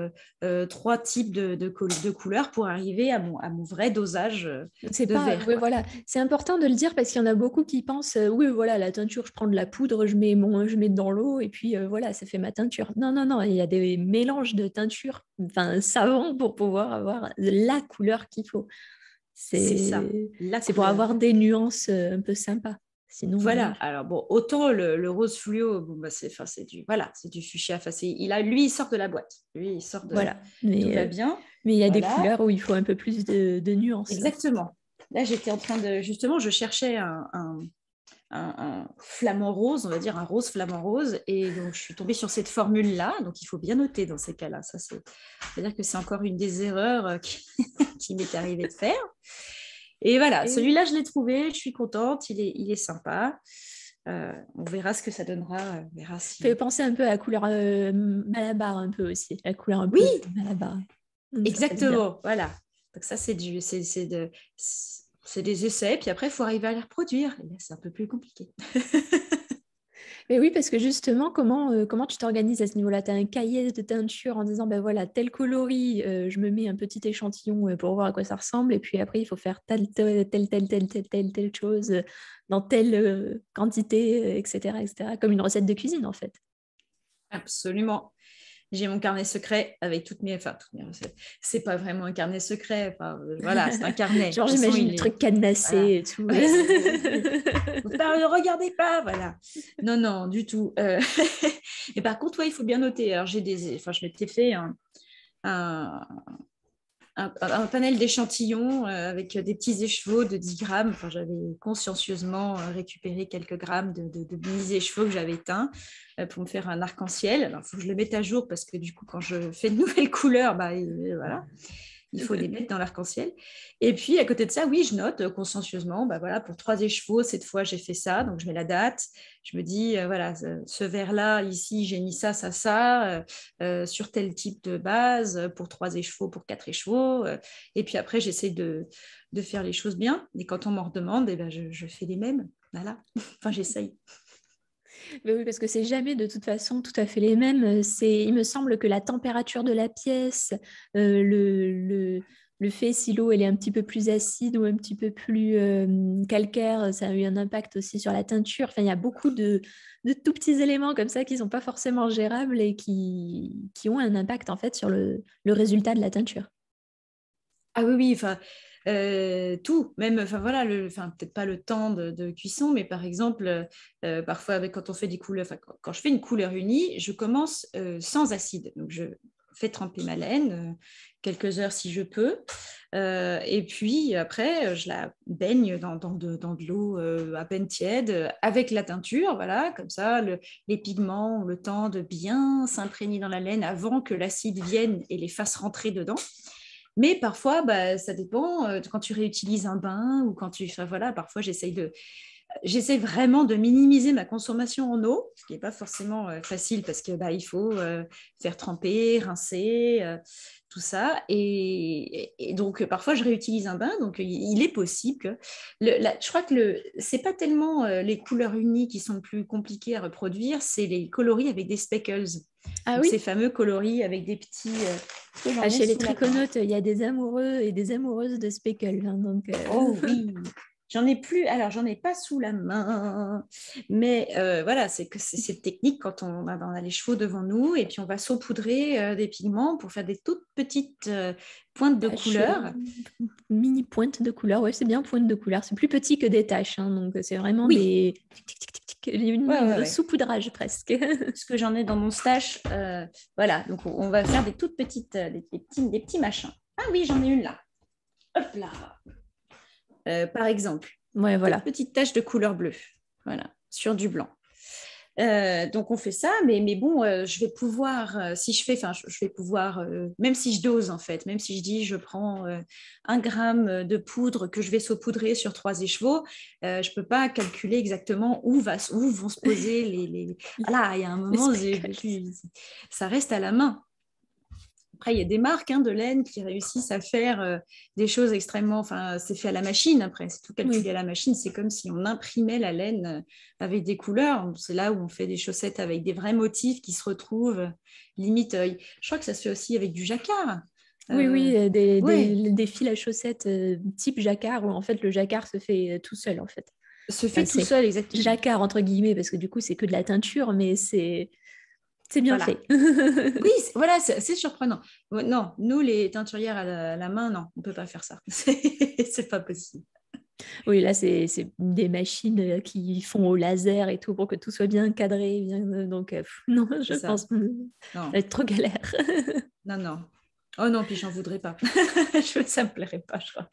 trois types de, de, couleurs pour arriver à mon, à mon vrai dosage c'est de pas, vert. voilà. C'est important de le dire parce qu'il y en a beaucoup qui pensent oui, voilà, la teinture, je prends de la poudre, je mets, mon, je mets dans l'eau et puis voilà, ça fait ma teinture. Non, non, non, il y a des mélanges de teinture enfin, savants pour pouvoir avoir la couleur qu'il faut. C'est ça. C'est pour avoir des nuances un peu sympas. Sinon, voilà. Alors bon, autant le, rose fluo, bon bah c'est, c'est du, voilà, c'est du fuchsia. Enfin, il a, lui, il sort de la boîte. Lui, il sort de. Voilà. Mais, tout va bien. Mais il y a des couleurs où il faut un peu plus de, nuances. Exactement. Là, j'étais en train de, justement, je cherchais un, un, flamant rose, on va dire un rose flamant rose, et donc je suis tombée sur cette formule-là. Donc il faut bien noter dans ces cas-là. Ça, c'est, c'est-à-dire que c'est encore une des erreurs qui, *laughs* qui m'est arrivé de faire. Et voilà, celui-là, je l'ai trouvé, je suis contente, il est, il est sympa. Euh, on verra ce que ça donnera. On verra si... fait penser un peu à la couleur euh, Malabar, un peu aussi. La couleur un oui, Malabar. Exactement, voilà. Donc ça, c'est du, c'est, de, c'est des essais, puis après, il faut arriver à les reproduire. Et là, c'est un peu plus compliqué. *laughs* Mais oui, parce que justement, comment, euh, comment tu t'organises à ce niveau-là? Tu as un cahier de teinture en disant, ben voilà, tel coloris, euh, je me mets un petit échantillon euh, pour voir à quoi ça ressemble, et puis après, il faut faire telle, telle, telle, telle, telle, telle, telle, chose dans telle quantité, etc., etc., comme une recette de cuisine, en fait. Absolument j'ai mon carnet secret avec toutes mes, enfin, toutes mes recettes. C'est pas vraiment un carnet secret, enfin, voilà, c'est un carnet. *laughs* Genre, j'imagine le truc cadenassé et tout. *laughs* ne regardez pas, voilà. Non, non, du tout. Euh, *laughs* et par contre, ouais, il faut bien noter. Alors, j'ai des, enfin, je m'étais fait un, un, panel d'échantillons euh, avec des petits écheveaux de 10 grammes. Enfin, j'avais consciencieusement euh, récupéré quelques grammes de, de, de écheveaux que j'avais teints euh, pour me faire un arc-en-ciel. Il faut que je le mette à jour parce que du coup, quand je fais de nouvelles *laughs* couleurs, bah, voilà il faut les mettre dans l'arc-en-ciel. Et puis, à côté de ça, oui, je note euh, consciencieusement, bah, voilà, pour trois écheveaux, cette fois, j'ai fait ça, donc je mets la date. Je me dis, euh, voilà, ce verre-là, ici, j'ai mis ça, ça, ça, euh, sur tel type de base, pour trois écheveaux, pour quatre écheveaux. et puis après, j'essaie de, de, faire les choses bien. Et quand on m'en redemande, eh ben, je, je fais les mêmes. Voilà, *laughs* enfin, j'essaye oui, parce que c'est jamais de toute façon tout à fait les mêmes. C'est, il me semble que la température de la pièce, euh, le, le, le, fait si l'eau elle est un petit peu plus acide ou un petit peu plus euh, calcaire, ça a eu un impact aussi sur la teinture. Enfin, il y a beaucoup de, de tout petits éléments comme ça qui sont pas forcément gérables et qui, qui ont un impact en fait sur le, le résultat de la teinture. Ah oui, oui, enfin euh, tout, même, enfin voilà, peut-être pas le temps de, cuisson, mais par exemple, euh, parfois avec, quand on fait des couleurs, quand, je fais une couleur unie, je commence euh, sans acide, donc je fais tremper ma laine quelques heures si je peux, et puis après je la baigne dans de l'eau à peine tiède avec la teinture, voilà, comme ça les pigments ont le temps de bien s'imprégner dans la laine avant que l'acide vienne et les fasse rentrer dedans. Mais parfois, bah, ça dépend. Euh, quand tu réutilises un bain ou quand tu. Voilà, parfois, de. J'essaie vraiment de minimiser ma consommation en eau, ce qui n'est pas forcément euh, facile parce que bah, faut euh, faire tremper, rincer, tout ça. Et, donc, parfois, je réutilise un bain. Donc, il, est possible. Le, je crois que ce n'est pas tellement les couleurs unies qui sont le plus compliquées à reproduire, c'est les coloris avec des speckles. Ah oui. Ces fameux coloris avec des petits. Euh, ah, chez les triconautes, il y a des amoureux et des amoureuses de speckle. Hein, donc, euh, Oh *laughs* oui J'en ai plus, alors j'en ai pas sous la main, mais euh, voilà, c'est que c'est cette technique quand on a, on a, les chevaux devant nous et puis on va saupoudrer des pigments pour faire des toutes petites pointes de couleur. Mini pointes de couleur, ouais, c'est bien pointe de couleur. C'est plus petit que des taches, hein, donc c'est vraiment des une saupoudrage presque. *laughs* Ce que j'en ai dans mon stash, euh, voilà. Donc on va faire des toutes petites, euh, des, petits, des petits machins. Ah oui, j'en ai une là. Hop là. Euh, par exemple. Ouais, voilà. Une petite tache de couleur bleue. Voilà, sur du blanc. Euh, donc on fait ça, mais, mais bon, euh, je vais pouvoir, euh, si je fais, enfin, je, vais pouvoir, même si je dose en fait, même si je dis je prends un gramme de poudre que je vais saupoudrer sur trois écheveaux, je ne peux pas calculer exactement où, va, où vont se poser les. les... *laughs* Voilà, il y a un moment, ça reste à la main. Après, il y a des marques hein, de laine qui réussissent à faire euh, des choses extrêmement. Enfin, c'est fait à la machine après, c'est tout calculé à la machine. C'est comme si on imprimait la laine euh, avec des couleurs. C'est là où on fait des chaussettes avec des vrais motifs qui se retrouvent limite. je crois que ça se fait aussi avec du jacquard. Oui, oui, des, des, fils à chaussettes type jacquard où en fait le jacquard se fait tout seul en fait. Se fait tout seul, exactement. Jacquard entre guillemets parce que du coup c'est que de la teinture, mais c'est c'est bien fait. *laughs* oui, voilà, c'est surprenant. Non, nous, les teinturières à la, main, non, on ne peut pas faire ça. *laughs* c'est pas possible. Oui, là, c'est des machines euh, qui font au laser et tout pour que tout soit bien cadré. Bien, euh, donc, euh, non, je pense que ça va être trop galère. *laughs* non, non. Oh non, puis j'en voudrais pas. ça me plairait pas, je crois.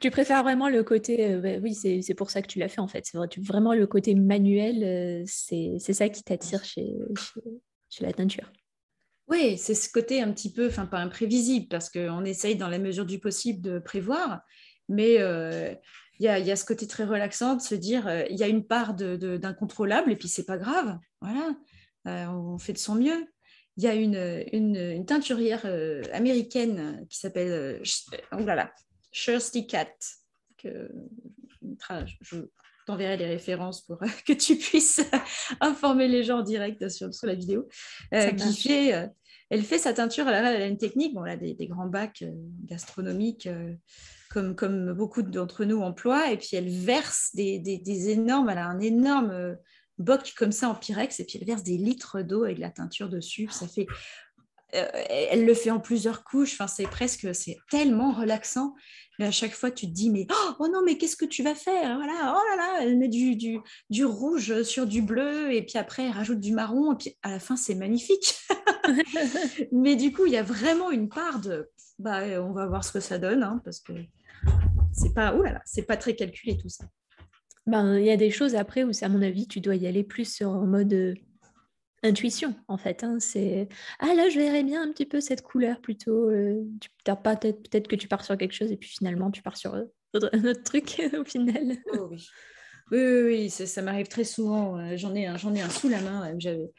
Tu préfères vraiment le côté, euh, bah oui, c'est pour ça que tu l'as fait en fait. C'est vrai, vraiment le côté manuel, euh, c'est ça qui t'attire chez, chez, la teinture. Oui, c'est ce côté un petit peu, enfin pas imprévisible, parce qu'on essaye dans la mesure du possible de prévoir, mais euh, il y, a, y, a, ce côté très relaxant de se dire, il y a une part d'incontrôlable, et puis c'est pas grave, voilà, on fait de son mieux. Il y a une, une, une teinturière américaine qui s'appelle, oh là là, Thirsty Cat, que je t'enverrai les références pour que tu puisses *laughs* informer les gens en direct sur, la vidéo, euh, qui fait, euh, elle fait sa teinture, elle a, une technique, bon, elle a des, grands bacs euh, gastronomiques, comme, comme beaucoup d'entre nous emploient, et puis elle verse des, des, énormes, elle a un énorme boc comme ça en pyrex, et puis elle verse des litres d'eau avec de la teinture dessus, ça fait elle le fait en plusieurs couches. Enfin, c'est presque, c'est tellement relaxant. Mais à chaque fois, tu te dis, mais oh non, mais qu'est-ce que tu vas faire? Voilà, oh là là, elle met du, du, du, rouge sur du bleu, et puis après, elle rajoute du marron, et puis à la fin, c'est magnifique. *laughs* mais du coup, il y a vraiment une part de, bah, on va voir ce que ça donne, hein, parce que c'est pas, oh là là, c'est pas très calculé tout ça. Ben, il y a des choses après où, à mon avis, tu dois y aller plus en mode euh, intuition en fait. Hein, c'est ah là je verrais bien un petit peu cette couleur plutôt. Euh, tu pas peut-être peut-être que tu pars sur quelque chose et puis finalement tu pars sur euh, un autre truc *laughs* au final. Oh, oui. Oui, oui, ça, m'arrive très souvent. Euh, j'en ai un, j'en ai un sous la main. J'avais,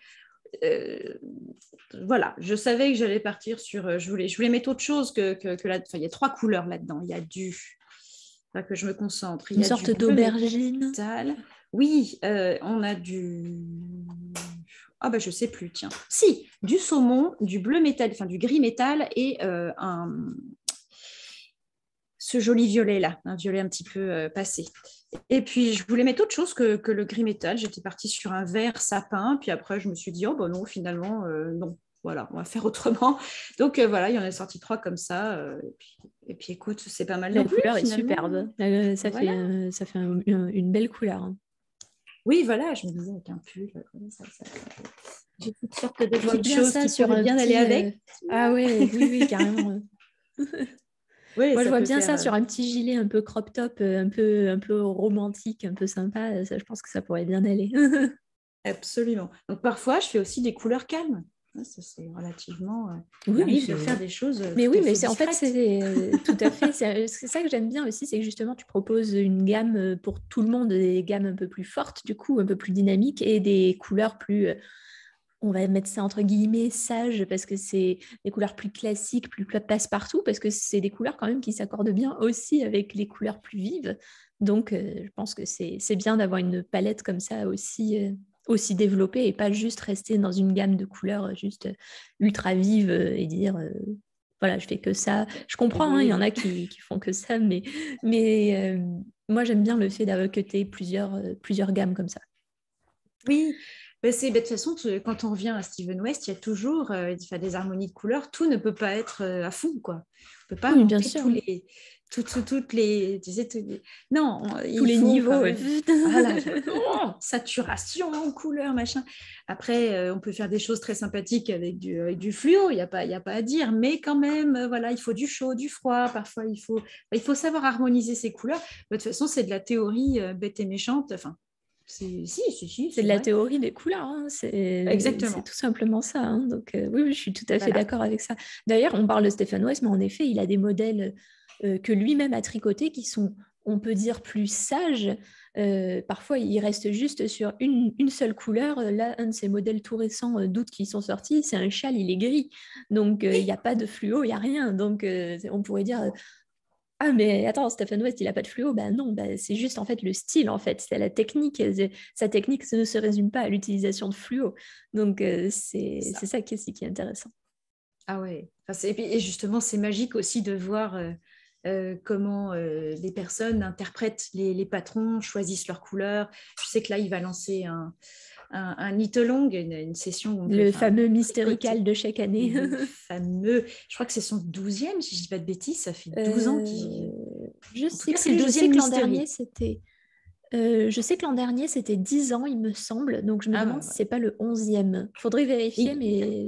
voilà, je savais que j'allais partir sur. Je voulais, je voulais mettre autre chose que, que, que là. Enfin, il y a trois couleurs là-dedans. Il y a du. que je me concentre. Une sorte d'aubergine. Oui, on a du ah ben je sais plus, tiens. Si, du saumon, du bleu métal, enfin du gris métal et euh, un, ce joli violet là, un violet un petit peu euh, passé. Et puis je voulais mettre autre chose que, le gris métal. J'étais partie sur un vert sapin, puis après je me suis dit oh bon non finalement euh, non. Voilà, on va faire autrement. Donc voilà, il y en a sorti trois comme ça. Et puis, écoute, c'est pas mal. La couleur est superbe. ça, fait, ça fait une belle couleur. Hein. Oui, voilà, je me disais avec un pull, euh, ça, ça, j'ai toutes sortes de petites choses qui sur bien aller avec. Euh, ah oui, oui, oui, carrément. oui, *laughs* Moi, je vois bien ça euh, sur un petit gilet un peu crop top, un peu, un peu romantique, un peu sympa. Ça, je pense que ça pourrait bien aller. *laughs* Absolument. Donc parfois, je fais aussi des couleurs calmes c'est relativement. Euh, oui, de faire des choses. Euh, mais oui, mais c'est en fait, c'est euh, *laughs* tout à fait. C'est ça que j'aime bien aussi, c'est que justement, tu proposes une gamme pour tout le monde, des gammes un peu plus fortes, du coup, un peu plus dynamiques et des couleurs plus. On va mettre ça entre guillemets sages parce que c'est des couleurs plus classiques, plus passe-partout, parce que c'est des couleurs quand même qui s'accordent bien aussi avec les couleurs plus vives. Donc, je pense que c'est bien d'avoir une palette comme ça aussi aussi développer et pas juste rester dans une gamme de couleurs euh, juste euh, ultra vive euh, et dire voilà, je fais que ça. Je comprends, hein, il y en a qui, qui, font que ça, mais, mais moi j'aime bien le fait d'avoir plusieurs, plusieurs gammes comme ça. Oui, bah, c'est bah, de toute façon, quand on revient à Steven West, il y a toujours des harmonies de couleurs. Tout ne peut pas être à fond, quoi. On peut pas bien sûr. tous les toutes, les, tu sais, non, tous les niveaux, *laughs* oh, saturation en couleur, machin. Après, euh, on peut faire des choses très sympathiques avec du, du fluo, il n'y a pas, il a pas à dire, mais quand même, euh, voilà, il faut du chaud, du froid. Parfois, il faut, il faut savoir harmoniser ces couleurs. De toute façon, c'est de la théorie euh, bête et méchante. Enfin, si, si, si, c'est de la théorie des couleurs. Hein. C'est Exactement. tout simplement ça. Hein. Donc, oui, oui, je suis tout à fait d'accord avec ça. D'ailleurs, on parle de Stephen West, mais en effet, il a des modèles euh, que lui-même a tricoté qui sont, on peut dire, plus sages, parfois, il reste juste sur une, seule couleur. Là, un de ces modèles tout récents d'août qui sont sortis, c'est un châle, il est gris. Donc, il n'y a pas de fluo, il n'y a rien. Donc, on pourrait dire ah mais attends, Stephen West, il a pas de fluo? Ben non, ben, c'est juste en fait le style, en fait, c'est la technique. Sa technique ne se résume pas à l'utilisation de fluo. Donc euh, c'est ça qui est, qui est intéressant. Ah ouais. et justement, c'est magique aussi de voir euh, euh, comment les personnes interprètent les, les, patrons, choisissent leurs couleurs. Je sais que là, il va lancer un, un, un long, une, session. le fameux mystérical de chaque année. Le *laughs* fameux, je crois que c'est son douzième, si je ne dis pas de bêtises, ça fait 12 ans qu'il. Euh, je sais, douzième l'an dernier, c'était. Euh, je sais que l'an dernier, c'était 10 ans, il me semble. Donc, je me ah, demande si c'est pas le 11e. Il faudrait vérifier, mais...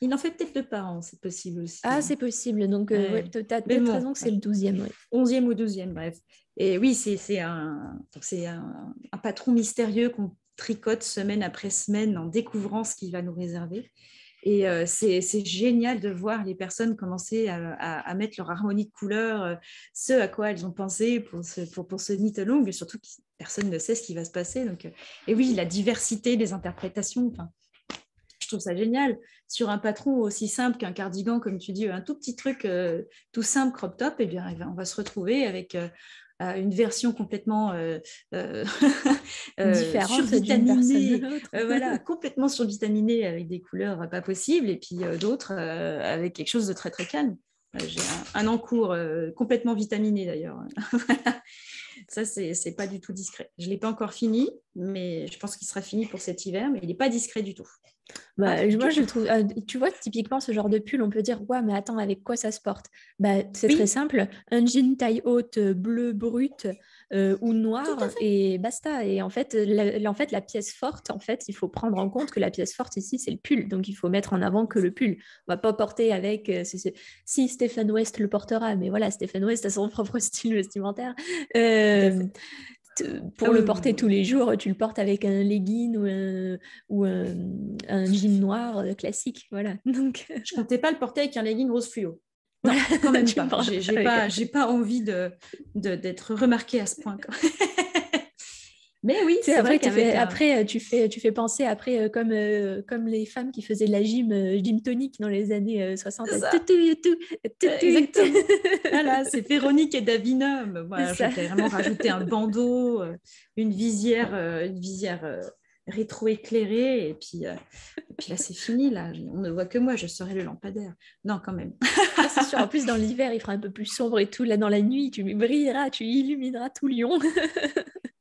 Il en fait peut-être deux par an, c'est possible aussi. Ah, c'est possible. Donc, euh, tu as peut-être raison que c'est le 12e. 11e ou 12e, bref. Et oui, c'est un, un, un, patron mystérieux qu'on tricote semaine après semaine en découvrant ce qu'il va nous réserver. Et euh, c'est génial de voir les personnes commencer à, mettre leur harmonie de couleurs, euh, ce à quoi elles ont pensé pour ce, pour, pour ce knit along, surtout que personne ne sait ce qui va se passer. Donc, euh, et oui, la diversité des interprétations, je trouve ça génial. Sur un patron aussi simple qu'un cardigan, comme tu dis, un tout petit truc tout simple, crop top, et eh bien, on va se retrouver avec une version complètement euh, euh, *laughs* euh survitaminée, voilà, complètement survitaminée avec des couleurs pas possibles, et puis d'autres avec quelque chose de très très calme. J'ai un, encours complètement vitaminé d'ailleurs. *laughs* Ça, c'est pas du tout discret. Je ne l'ai pas encore fini, mais je pense qu'il sera fini pour cet hiver, mais il n'est pas discret du tout. Bah, ah, moi, je trouve, euh, tu vois, typiquement, ce genre de pull, on peut dire, ouais, mais attends, avec quoi ça se porte? Bah, C'est très simple, un jean taille haute, euh, bleu brut euh, ou noir, et basta. Et en fait, la, en fait, la pièce forte, en fait, il faut prendre en compte que la pièce forte ici, c'est le pull. Donc, il faut mettre en avant que le pull. On va pas porter avec, si Stephen West le portera, mais voilà, Stephen West a son *laughs* propre style vestimentaire pour le porter tous les jours, tu le portes avec un legging ou un, ou un, jean noir euh, classique. Voilà. *laughs* Donc... Je ne comptais pas le porter avec un legging rose fluo. Non, quand *laughs* même pas. J'ai pas, pas, envie d'être de, d'être remarquée à ce point. *laughs* Mais oui, c'est vrai qu'après, après, euh, tu fais, tu fais penser après euh, comme, euh, comme les femmes qui faisaient de la gym, gym tonique dans les années 60. Exactement. *laughs* voilà, c'est Véronique et Davinum. Moi, je vais vraiment rajouter un bandeau, une visière, une visière rétro-éclairée. Et puis, puis là, c'est fini. Là. On ne voit que moi, je serai le lampadaire. Non, quand même. *laughs* c'est sûr. En plus, dans l'hiver, il fera un peu plus sombre et tout. Là, dans la nuit, tu brilleras, tu illumineras tout Lyon. *laughs*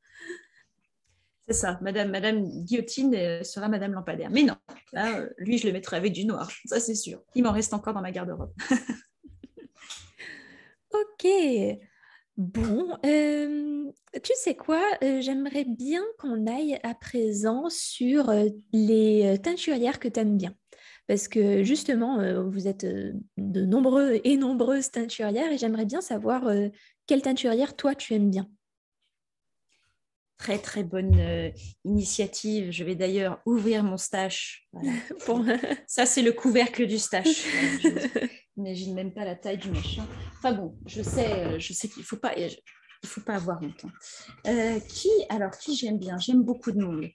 C'est ça, Madame, Madame Guillotine euh, sera Madame Lampadaire. Mais non, là, euh, lui, je le mettrai avec du noir, ça c'est sûr. Il m'en reste encore dans ma garde-robe. *laughs* ok. Bon, euh, tu sais quoi, j'aimerais bien qu'on aille à présent sur les teinturières que tu aimes bien. Parce que justement, vous êtes de nombreux et nombreuses teinturières et j'aimerais bien savoir quelle teinturière toi tu aimes bien très très bonne euh, initiative. Je vais d'ailleurs ouvrir mon stash. *laughs* Ça, c'est le couvercle du stash. *laughs* J'imagine même pas la taille du machin. Enfin bon, je sais, euh, je sais qu'il faut pas, il faut pas avoir honte. Euh, qui, alors, qui j'aime bien? J'aime beaucoup de monde.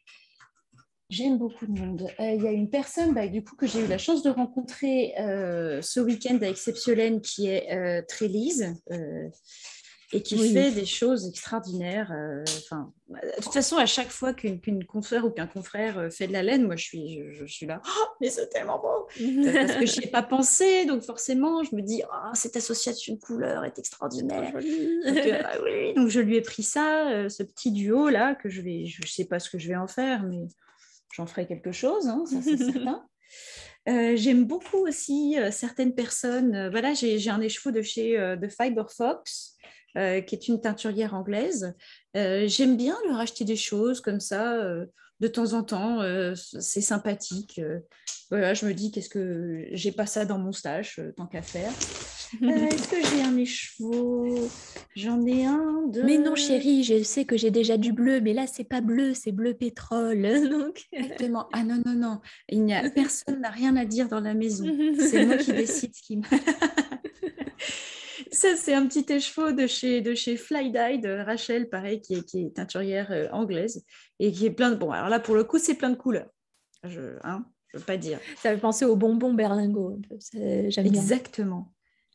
J'aime beaucoup de monde. Il y a une personne, bah, du coup, que j'ai eu la chance de rencontrer ce week-end à Exceptionnel, qui est Trélise et qui fait des choses extraordinaires. Euh, enfin, de toute façon, à chaque fois qu'une qu confrère ou qu'un confrère euh, fait de la laine, moi, je suis, je, suis là, oh, mais c'est tellement beau Parce que je n'y ai pas pensé, donc forcément, je me dis, oh, cette association de couleurs est extraordinaire. *laughs* donc, euh, ah oui, donc, je lui ai pris ça, ce petit duo-là, que je vais, je ne sais pas ce que je vais en faire, mais j'en ferai quelque chose, hein, ça c'est *laughs* certain. J'aime beaucoup aussi certaines personnes. voilà, j'ai un écheveau de chez de Fiber Fox euh, qui est une teinturière anglaise. Euh, j'aime bien leur acheter des choses comme ça euh, de temps en temps. c'est sympathique. voilà, je me dis qu'est-ce que j'ai pas ça dans mon stage tant qu'à faire. *laughs* Est-ce que j'ai un écheveau? J'en ai un de. Mais non, chérie, je sais que j'ai déjà du bleu, mais là, c'est pas bleu, c'est bleu pétrole. *laughs* Donc... Exactement. Ah non, non, non. Il n'y a *laughs* personne n'a rien à dire dans la maison. C'est moi qui décide ce qui Ça, c'est un petit écheveau de chez, de chez Fly Dye de Rachel, pareil, qui est, qui est teinturière euh, anglaise et qui est plein de. Bon, alors là, pour le coup, c'est plein de couleurs. Je, hein, je veux pas dire. Ça fait penser au bonbon berlingot. Exactement.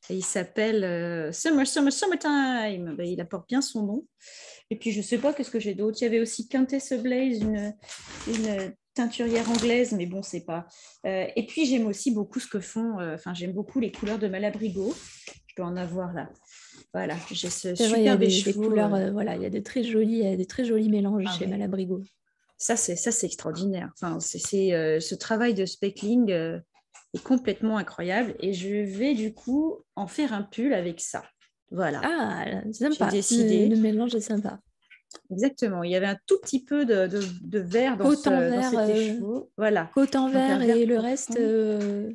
Et il s'appelle euh, Summer, Summer, Summertime. Ben, il apporte bien son nom. Et puis, je sais pas qu'est-ce que j'ai d'autre? Il y avait aussi Quintess Blaze, une, une teinturière anglaise, mais bon, c'est pas. Euh, et puis j'aime aussi beaucoup ce que font. Euh, enfin, j'aime beaucoup les couleurs de Malabrigo. Je dois en avoir là. Voilà, j'ai ce super il y a des, couleurs. Euh, voilà, il y a des très jolis, des très jolis mélanges ah chez Malabrigo. Ça, c'est ça, c'est extraordinaire. Enfin, c'est ce travail de speckling est complètement incroyable. Et je vais du coup en faire un pull avec ça. Voilà. Ah, c'est sympa. Décidé. le mélange est sympa. Exactement. Il y avait un tout petit peu de, de, vert dans, ce, vert, dans cet euh, Voilà. Coton vert, et le reste, euh,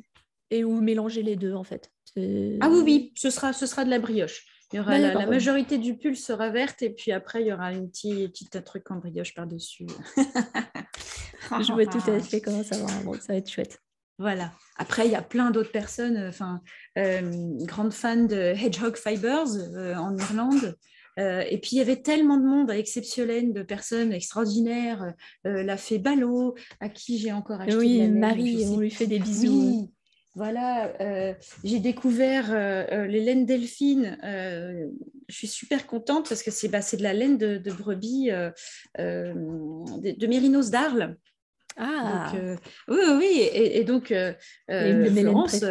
et ou mélanger les deux en fait. Ah oui, oui, ce sera, ce sera de la brioche. Il y aura la, majorité du pull sera verte et puis après il y aura une petite, petite truc en brioche par-dessus. *laughs* Je vois tout à fait comment ça va. ça va être chouette. Voilà. Après, il y a plein d'autres personnes, enfin, euh, grandes fans de Hedgehog Fibers en Irlande. Euh, et puis il y avait tellement de monde exceptionnel, de personnes extraordinaires. Euh, la fée Ballot, à qui j'ai encore acheté. Oui, Marie, on lui fait des bisous. Voilà, euh, j'ai découvert les laines Delphine. je suis super contente parce que c'est bah, de la laine de, brebis de, de Mérinos d'Arles. Ah, oui, oui, et, donc Florence,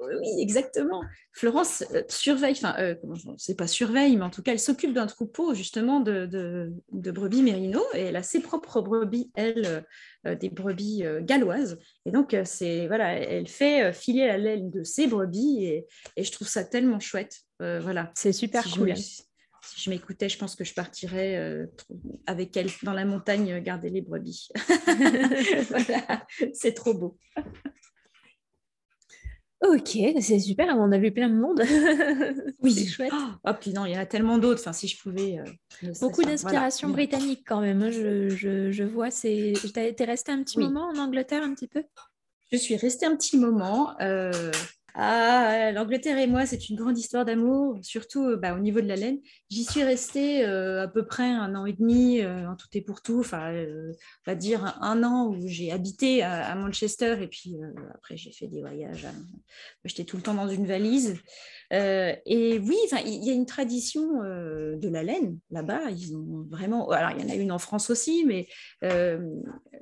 oui, exactement. Florence euh, surveille, enfin, euh, c'est pas surveille, mais en tout cas, elle s'occupe d'un troupeau justement de, brebis mérino et elle a ses propres brebis, elle, euh, des brebis galloises. Et donc, c'est voilà, elle fait filer la laine de ses brebis et, je trouve ça tellement chouette. voilà. C'est super cool. si je m'écoutais, je pense que je partirais avec elle dans la montagne garder les brebis. *laughs* voilà, c'est trop beau. Ok, c'est super, on a vu plein de monde. *laughs* oui, c'est chouette. Oh, puis non, il y en a tellement d'autres. Enfin, si je pouvais. Euh, Beaucoup d'inspiration britannique quand même. Hein, je, je, je vois. C'est. T'es resté un petit moment en Angleterre un petit peu? Je suis restée un petit moment. Euh, ah, l'Angleterre et moi, c'est une grande histoire d'amour, surtout euh, bah, au niveau de la laine. J'y suis restée euh, à peu près un an et demi, euh, en tout et pour tout. Enfin, on va dire un, an où j'ai habité à, Manchester et puis après j'ai fait des voyages. J'étais tout le temps dans une valise. Et oui, il y a une tradition de la laine là-bas. Ils ont vraiment. Alors, il y en a une en France aussi, mais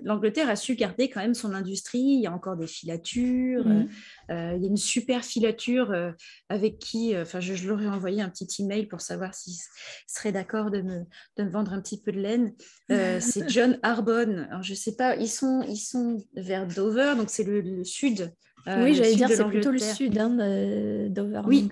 l'Angleterre a su garder quand même son industrie. Il y a encore des filatures. Mmh. Euh, il y a une super filature euh, avec qui, euh, enfin, je, leur ai envoyé un petit email pour savoir s'ils seraient d'accord de me, de me vendre un petit peu de laine. *laughs* c'est John Arbonne. Alors, je sais pas, ils sont, ils sont vers Dover, donc c'est le, sud. Oui, j'allais dire, c'est plutôt le sud hein, Dover. Oui.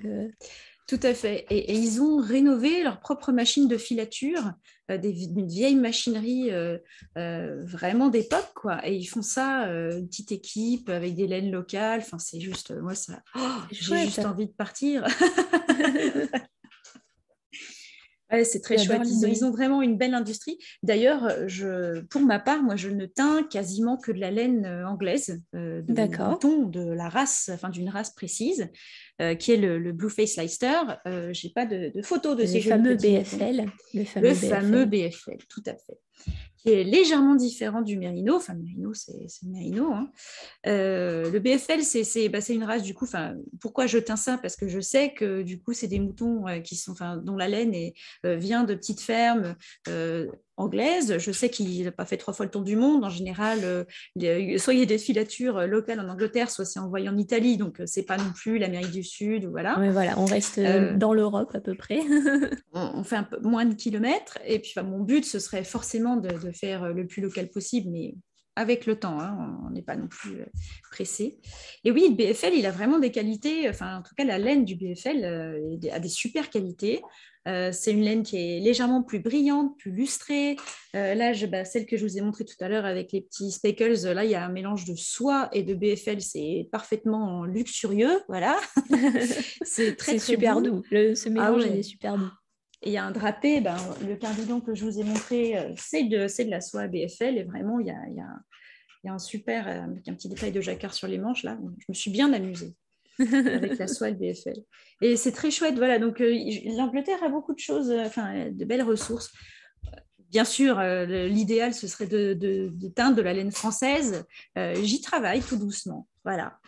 Tout à fait. Et, ils ont rénové leur propre machine de filature, euh, des, une vieille machinerie euh, euh, vraiment d'époque, quoi. Et ils font ça, une petite équipe avec des laines locales. Enfin, c'est juste, moi, ça, oh, j'ai juste envie de partir. *laughs* c'est très chouette. Ils, ont vraiment une belle industrie. D'ailleurs, pour ma part, moi, je ne teins quasiment que de la laine anglaise, de de la race, enfin d'une race précise. Euh, qui est le, Blue Face Leicester. Euh, je n'ai pas de, de photo de ces fameux BFL. Le fameux, fameux BFL, tout à fait qui est légèrement différent du Mérino. Enfin, Mérino, c'est Mérino. Hein. Euh, le BFL, bah, c'est une race, du coup, pourquoi je teins ça? Parce que je sais que, du coup, c'est des moutons qui sont, dont la laine est, vient de petites fermes anglaise. Je sais qu'il n'a pas fait trois fois le tour du monde. En général, euh, soit il y a des filatures euh, locales en Angleterre, soit c'est envoyé en Italie. Donc, euh, c'est pas non plus l'Amérique du Sud. Voilà. voilà, on reste dans l'Europe à peu près. *laughs* on, fait un peu moins de kilomètres. Et puis, mon but, ce serait forcément de, faire le plus local possible, mais avec le temps, hein, on n'est pas non plus pressé. Et oui, le BFL, il a vraiment des qualités, enfin en tout cas la laine du BFL a des super qualités. Euh, c'est une laine qui est légèrement plus brillante, plus lustrée. Euh, là, bah, celle que je vous ai montrée tout à l'heure avec les petits speckles, là, il y a un mélange de soie et de BFL. C'est parfaitement luxurieux. Voilà. *laughs* c'est très, super doux. ce mélange ah est super doux. Et il y a un drapé, ben, le cardigan que je vous ai montré, euh, c'est de, de, la soie BFL. Et vraiment, il y a, il y a, un super, un petit détail de jacquard sur les manches. Là. Je me suis bien amusée. Avec la soie BFL. Et c'est très chouette, voilà. Donc l'Angleterre a beaucoup de choses, enfin de belles ressources. Bien sûr, l'idéal ce serait de, de, teindre de la laine française. J'y travaille tout doucement, voilà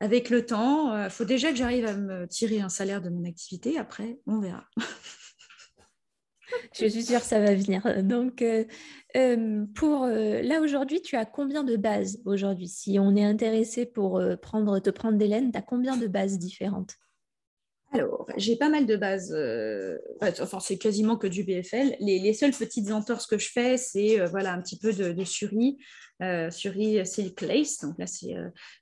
avec le temps, il faut déjà que j'arrive à me tirer un salaire de mon activité. Après, on verra. *laughs* Je suis sûre que ça va venir. Donc, euh, euh, pour euh, là aujourd'hui, tu as combien de bases aujourd'hui? Si on est intéressé pour prendre, te prendre laines, tu as combien de bases différentes? Alors, j'ai pas mal de bases. enfin, c'est quasiment que du BFL. Les, seules petites entorses que je fais, c'est voilà un petit peu de, suri, suri silk lace. Donc là,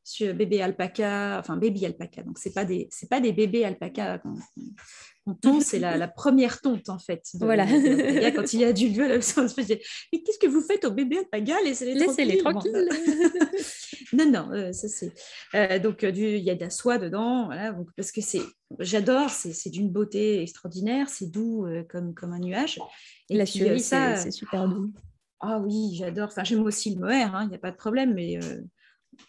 c'est bébé alpaca, enfin baby alpaca. Donc c'est pas des pas des bébés alpaca ton c'est *laughs* la, première tonte en fait. voilà. quand il y a du lieu, là, mais qu'est-ce que vous faites au bébé alpaga Laissez-les tranquilles. tranquilles. *laughs* non, non, euh, ça c'est. Euh, donc euh, il y a de la soie dedans, voilà, donc, parce que c'est, j'adore, c'est d'une beauté extraordinaire, c'est doux comme, comme un nuage. Et la ça, c'est super doux. Ah oui, j'adore. Enfin, j'aime aussi le mohair, hein, il n'y a pas de problème, mais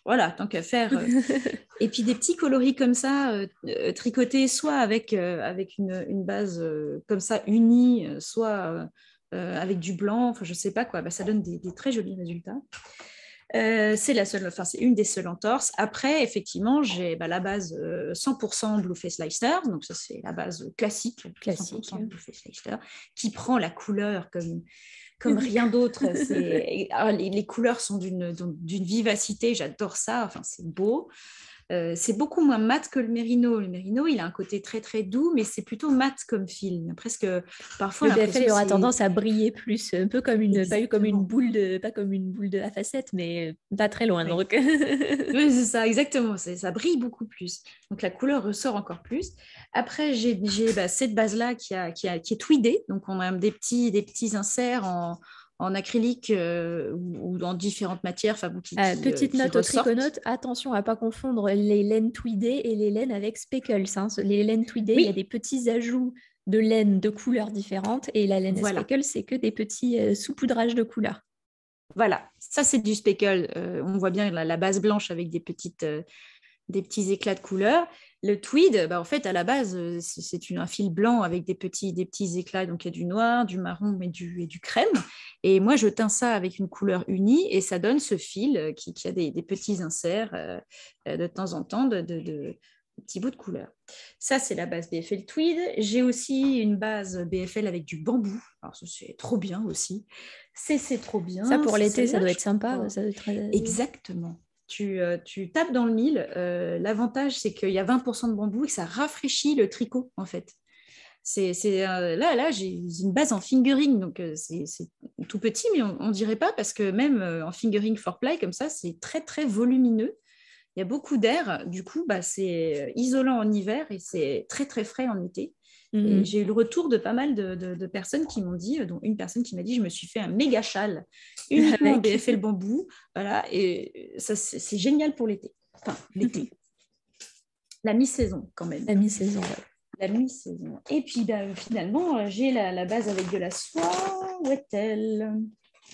voilà, tant qu'à faire. Euh. *laughs* et puis des petits coloris comme ça, euh, euh, tricotés soit avec, avec une, base comme ça unie, soit avec du blanc, enfin je sais pas quoi, bah, ça donne des, très jolis résultats. c'est la seule, enfin c'est une des seules entorses. Après, effectivement, j'ai bah, la base 100% Blueface Leicester, donc ça c'est la base classique, classique, Blueface Leicester, qui prend la couleur comme comme *laughs* rien d'autre. Ah, les, les, couleurs sont d'une vivacité, j'adore ça, enfin, c'est beau. Euh, c'est beaucoup moins mat que le mérino. Le mérino, il a un côté très très doux, mais c'est plutôt mat comme fil. Presque parfois. Le BFL aura tendance à briller plus, un peu comme une, pas comme une boule de, pas comme une boule de la facette, mais pas très loin. Donc. *laughs* oui, c'est ça, exactement. Ça brille beaucoup plus. Donc la couleur ressort encore plus. Après, j'ai bah, cette base là qui, a, qui, a, qui est tweedée. Donc on a des petits, des petits inserts en en acrylique euh, ou, dans différentes matières. Enfin, euh, petite note au triconote, attention à ne pas confondre les laines tweedées et les laines avec speckles. Hein. Les laines tweedées, il y a des petits ajouts de laine de couleurs différentes et la laine speckle, c'est que des petits euh, saupoudrages de couleurs. Voilà, ça c'est du speckle. on voit bien la, base blanche avec des petites des petits éclats de couleurs. Le tweed, bah, en fait, à la base, euh, c'est un fil blanc avec des petits, des petits éclats. Donc, il y a du noir, du marron et du, et du crème. Et moi, je teins ça avec une couleur unie et ça donne ce fil euh, qui, a des, petits inserts euh, de temps en temps de, petits bouts de couleur. Ça, c'est la base BFL Tweed. J'ai aussi une base BFL avec du bambou. Alors, c'est trop bien aussi. C'est trop bien. Ça, pour l'été, ça doit être sympa. Exactement. Euh, tu, tapes dans le mille. Euh, l'avantage, c'est qu'il y a 20% de bambou et que ça rafraîchit le tricot, en fait. C'est, euh, là, là j'ai une base en fingering, donc c'est, tout petit, mais on, ne dirait pas parce que même en fingering for play, comme ça, c'est très, très volumineux. Il y a beaucoup d'air, du coup, bah, c'est isolant en hiver et c'est très, très frais en été. Mhm. j'ai eu le retour de pas mal de, personnes qui m'ont dit, dont une personne qui m'a dit, je me suis fait un méga châle uniquement en BFL bambou, voilà, et ça c'est génial pour l'été. Enfin, l'été. *laughs* La mi-saison quand même. La mi-saison, La mi-saison. Et puis bah, finalement, euh, j'ai la, base avec de la soie. Où est-elle?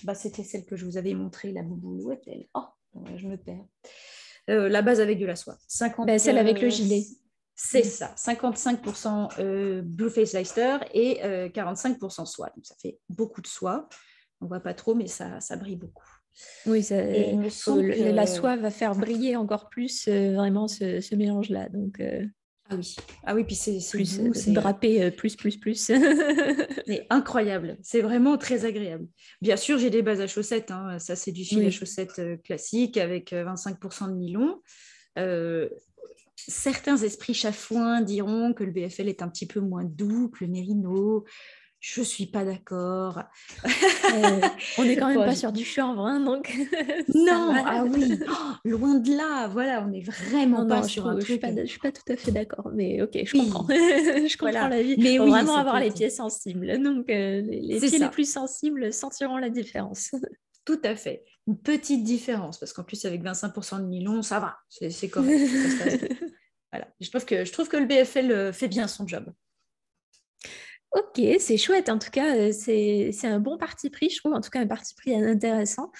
Bah, C'était celle que je vous avais montrée, la boubou. Où est-elle? Oh, je me perds. Euh, la base avec de la soie. 50, bah, celle avec le gilet. C'est ça, 55% euh, Blueface Leicester et 45% euh, soie. Donc ça fait beaucoup de soie. On ne voit pas trop, mais ça, ça brille beaucoup. Oui, ça, la soie va faire briller encore plus euh, vraiment ce, mélange-là. Donc, Ah oui, ah oui, puis c'est plus drapé plus plus plus. *laughs* c'est incroyable, c'est vraiment très agréable. Bien sûr, j'ai des bases à chaussettes. Hein. Ça, c'est du fil à chaussettes classique avec 25% de nylon certains esprits chafouins diront que le BFL est un petit peu moins doux que le Mérino. Je ne suis pas d'accord. *laughs* Euh, on n'est quand même pas sur du chanvre, hein, donc. *laughs* non, ah oui, oh, loin de là. Voilà, on n'est vraiment pas sur un truc. Je ne suis, pas tout à fait d'accord, mais ok, je comprends. *laughs* je comprends la vie. Mais faut vraiment avoir les pieds sensibles. Donc, euh, les, pieds les plus sensibles sentiront la différence. Tout à fait. Une petite différence, parce qu'en plus, avec 25% de nylon, ça va, c'est correct. *laughs* voilà. Je trouve, que, je trouve que le BFL euh, fait bien son job. Ok, c'est chouette. En tout cas, euh, c'est un bon parti pris, je trouve. En tout cas, un parti pris intéressant.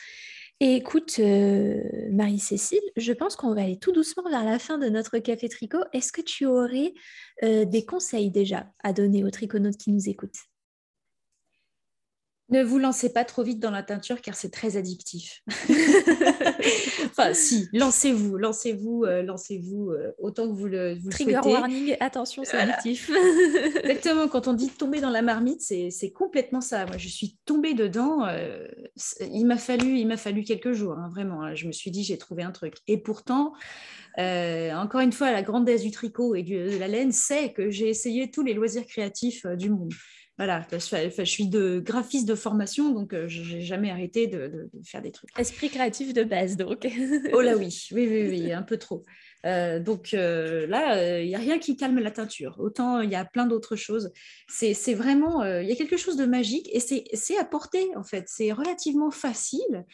Et écoute, euh, Marie-Cécile, je pense qu'on va aller tout doucement vers la fin de notre café tricot. Est-ce que tu aurais euh, des conseils déjà à donner aux triconautes qui nous écoutent? Ne vous lancez pas trop vite dans la teinture car c'est très addictif. *laughs* enfin, si, lancez-vous, lancez-vous, euh, lancez-vous euh, autant que vous le, vous Trigger souhaitez. warning, attention, c'est addictif. *laughs* *laughs* Exactement, quand on dit tomber dans la marmite, c'est complètement ça. Moi, je suis tombée dedans. Euh, il m'a fallu, il m'a fallu quelques jours, hein, vraiment. Hein. Je me suis dit, j'ai trouvé un truc. Et pourtant, encore une fois, la grandesse du tricot et de la laine sait que j'ai essayé tous les loisirs créatifs du monde voilà, je, suis de graphiste de formation, donc euh, je n'ai jamais arrêté de, faire des trucs. Esprit créatif de base, donc. oh là oui, oui, oui, oui, un peu trop. Euh, donc euh, là, il n'y a rien qui calme la teinture. Autant il y a plein d'autres choses. C'est vraiment, il y a quelque chose de magique et c'est à porter en fait. C'est relativement facile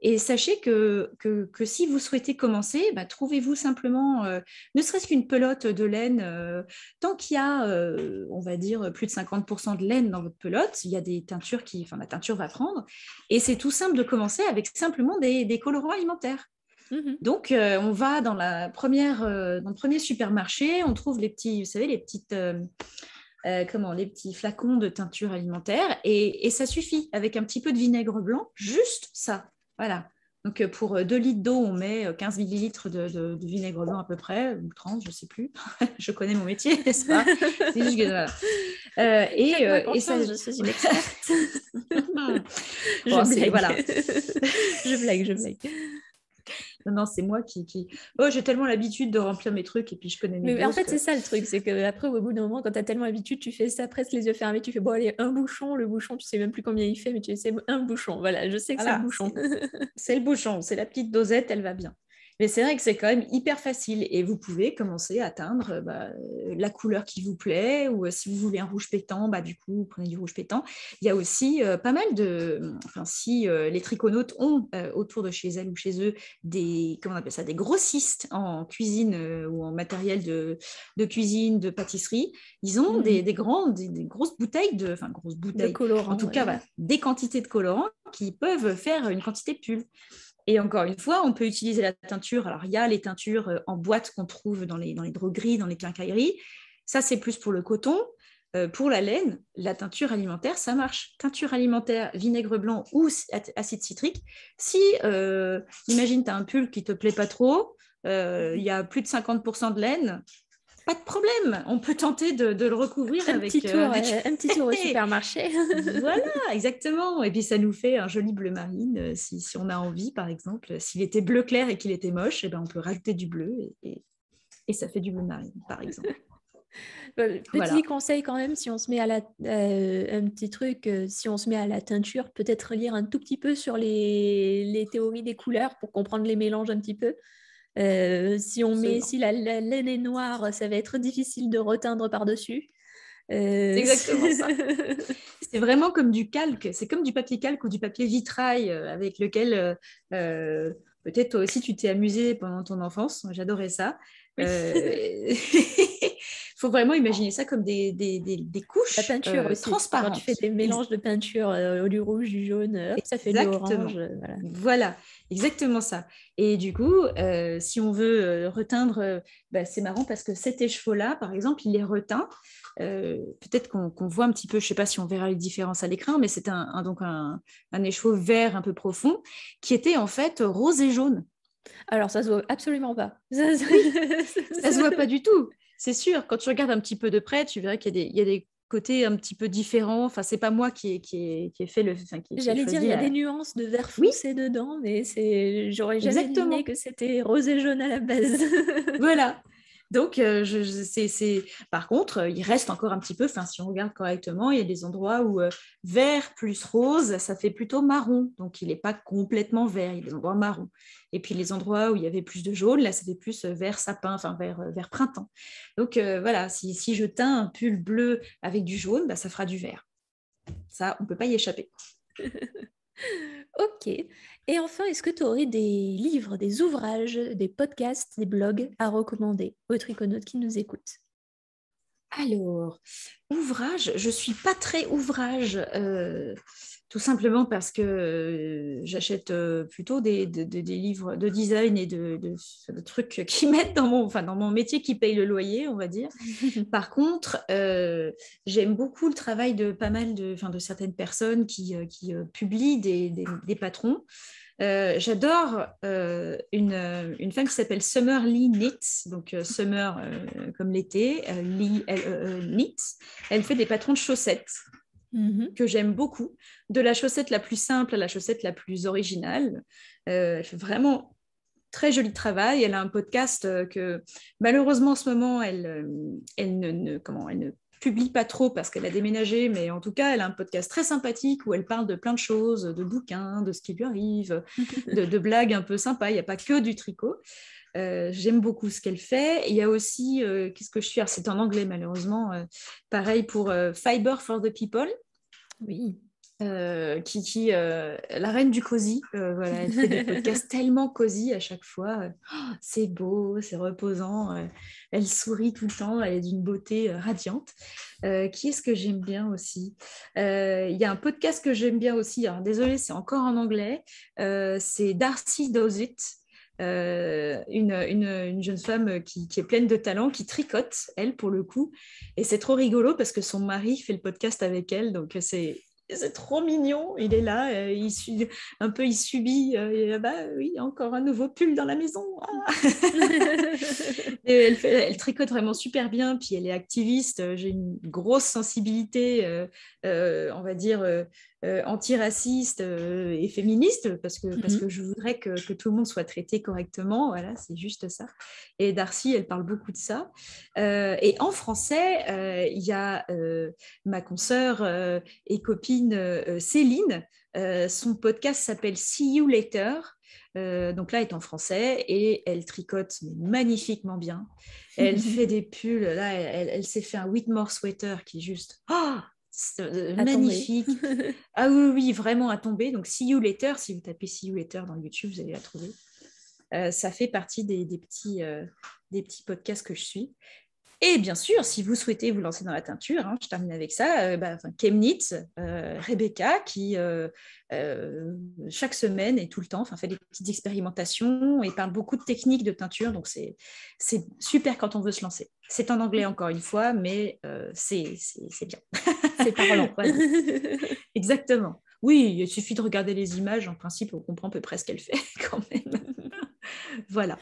et sachez que, que, si vous souhaitez commencer, bah, trouvez-vous simplement, euh, ne serait-ce qu'une pelote de laine, euh, tant qu'il y a, euh, on va dire, plus de 50% de laine dans votre pelote, il y a des teintures qui, enfin la teinture va prendre. Et c'est tout simple de commencer avec simplement des, colorants alimentaires. Mmh Donc, on va dans, la première, dans le premier supermarché, on trouve les petits, vous savez, les petites... comment, les petits flacons de teinture alimentaire et, et, ça suffit avec un petit peu de vinaigre blanc, juste ça. Voilà. Donc, euh, pour 2 euh, litres d'eau, on met 15 euh, millilitres de, vinaigre blanc à peu près, ou 30, je ne sais plus. *laughs* je connais mon métier, *laughs* n'est-ce pas? C'est juste que, voilà. *laughs* et, et ça, je suis une experte. je, blague. Voilà. je blague, je blague. Non, non, c'est moi qui. Oh, j'ai tellement l'habitude de remplir mes trucs et puis je connais mes Mais en fait, c'est ça le truc, c'est qu'après, au bout d'un moment, quand tu as tellement l'habitude, tu fais ça presque les yeux fermés, tu fais bon, allez, un bouchon, le bouchon, tu sais même plus combien il fait, mais tu sais, un bouchon. Voilà, je sais que c'est le bouchon. *laughs* C'est le bouchon, c'est la petite dosette, elle va bien. Mais c'est vrai que c'est quand même hyper facile et vous pouvez commencer à teindre bah, la couleur qui vous plaît ou euh, si vous voulez un rouge pétant, bah, du coup, vous prenez du rouge pétant. Il y a aussi euh, pas mal de... Enfin, si euh, les triconautes ont autour de chez elles ou chez eux des, comment on appelle ça, des grossistes en cuisine ou en matériel de, de, cuisine, de pâtisserie, ils ont des, mmh. des, grandes, des, grosses bouteilles de... Enfin, grosses bouteilles. De colorants. En tout cas, des quantités de colorants qui peuvent faire une quantité de pull. Et encore une fois, on peut utiliser la teinture. Alors, il y a les teintures euh, en boîte qu'on trouve dans les, dans drogueries, dans les quincailleries. Ça, c'est plus pour le coton. Euh, pour la laine, la teinture alimentaire, ça marche. Teinture alimentaire, vinaigre blanc ou acide citrique. Si, euh, imagine, tu as un pull qui ne te plaît pas trop, il y a plus de 50% de laine, pas de problème, on peut tenter de, le recouvrir un avec, petit tour, un petit *laughs* tour au supermarché. *laughs* voilà, exactement. Et puis ça nous fait un joli bleu marine euh, si, on a envie, par exemple. S'il était bleu clair et qu'il était moche, eh ben, on peut rajouter du bleu et, et, ça fait du bleu marine, par exemple. *laughs* Petit conseil quand même, si on se met à la, euh, un petit truc, euh, si on se met à la teinture, peut-être lire un tout petit peu sur les, les théories des couleurs pour comprendre les mélanges un petit peu. Euh, si on met, si la, laine est noire, ça va être difficile de reteindre par-dessus. Euh, c'est exactement ça. *laughs* c'est vraiment comme du calque, c'est comme du papier calque ou du papier vitrail euh, avec lequel peut-être toi aussi tu t'es amusé pendant ton enfance. J'adorais ça. *laughs* *laughs* Il faut vraiment imaginer ça comme des, des, des, couches La peinture transparentes. Quand tu fais des mélanges de peinture, du rouge, du jaune, ça fait de l'orange. Voilà. voilà. Exactement ça. Et du coup, euh, si on veut euh, reteindre, euh, bah, c'est marrant parce que cet écheveau-là, par exemple, il est reteint. Peut-être qu'on voit un petit peu, je ne sais pas si on verra les différences à l'écran, mais c'est un, donc un, un, écheveau vert un peu profond qui était en fait rose et jaune. Alors, ça se voit absolument pas. Ça, ça se voit pas du tout. C'est sûr, quand tu regardes un petit peu de près, tu verras qu'il y, y, a des côté un petit peu différent. Enfin, c'est pas moi qui ai, qui qui fait le. J'allais dire, il y a des nuances de vert foncé dedans, mais c'est, j'aurais jamais Exactement. que c'était rose et jaune à la base. voilà. Donc, euh, je, c'est, par contre, euh, il reste encore un petit peu, enfin, si on regarde correctement, il y a des endroits où euh, vert plus rose, ça fait plutôt marron. Donc, il n'est pas complètement vert, il des endroits marron. Et puis, les endroits où il y avait plus de jaune, là, c'était plus vert sapin, enfin, vert, vert printemps. Donc, voilà, si, si, je teins un pull bleu avec du jaune, bah, ça fera du vert. Ça, on ne peut pas y échapper. *laughs* ok. Et enfin, est-ce que tu aurais des livres, des ouvrages, des podcasts, des blogs à recommander aux triconautes qui nous écoutent? Alors, ouvrage, je suis pas très ouvrage. Euh, tout simplement parce que euh, j'achète euh, plutôt des, livres de design et de, trucs *laughs* qui mettent dans mon, enfin, dans mon métier qui paye le loyer, on va dire. *laughs* Par contre, euh, j'aime beaucoup le travail de pas mal de, enfin, de certaines personnes qui, qui publient des, patrons. J'adore une, une, femme qui s'appelle Summer Lee Knits, donc Summer comme l'été, Lee Knits. Elle fait des patrons de chaussettes. Mmh que j'aime beaucoup, de la chaussette la plus simple à la chaussette la plus originale. Euh, elle fait vraiment très joli travail. Elle a un podcast euh, que malheureusement en ce moment, elle, euh, elle, ne, comment, elle ne publie pas trop parce qu'elle a déménagé, mais en tout cas, elle a un podcast très sympathique où elle parle de plein de choses, de bouquins, de ce qui lui arrive, *laughs* de, blagues un peu sympas. Il n'y a pas que du tricot. J'aime beaucoup ce qu'elle fait. Il y a aussi, qu'est-ce que je suis? C'est en anglais malheureusement. pareil pour Fiber for the People. Oui. Euh, qui, qui euh, la reine du cosy, euh, voilà, elle fait des podcasts *laughs* tellement cosy à chaque fois. Oh, c'est beau, c'est reposant. elle sourit tout le temps, elle est d'une beauté radiante. qui est-ce que j'aime bien aussi? Il y a un podcast que j'aime bien aussi. Alors désolé, c'est encore en anglais. c'est Darcy Does It. Une, une, une, jeune femme qui, qui, est pleine de talent, qui tricote, elle, pour le coup. Et c'est trop rigolo parce que son mari fait le podcast avec elle. Donc, c'est c'est trop mignon, il est là, euh, il un peu il subit, euh, bah oui, encore un nouveau pull dans la maison. Ah. *laughs* elle, elle, tricote vraiment super bien, puis elle est activiste, j'ai une grosse sensibilité, euh, on va dire, euh, antiraciste euh, et féministe, parce que, parce mhm. que je voudrais que, que, tout le monde soit traité correctement. Voilà, c'est juste ça. Et Darcy, elle parle beaucoup de ça. Euh, et en français, il y a ma consoeur et copine Céline. son podcast s'appelle See You Later. donc là, elle est en français et elle tricote magnifiquement bien. Elle *laughs* fait des pulls. Là, elle, elle s'est fait un Whitmore sweater qui est juste oh, euh, magnifique. *laughs* ah oui, oui, vraiment à tomber. Donc, See You Later, si vous tapez See You Later dans YouTube, vous allez la trouver. Euh, ça fait partie des, petits, euh, des petits podcasts que je suis. Et bien sûr, si vous souhaitez vous lancer dans la teinture, hein, je termine avec ça, euh, bah, Chemnitz, euh, Rebecca, qui euh, chaque semaine et tout le temps fait des petites expérimentations et parle beaucoup de techniques de teinture. Donc, c'est super quand on veut se lancer. C'est en anglais encore une fois, mais c'est bien. *laughs* C'est parlant. *laughs* Exactement. Oui, il suffit de regarder les images. En principe, on comprend à peu près ce qu'elle fait *laughs* quand même. *laughs* voilà.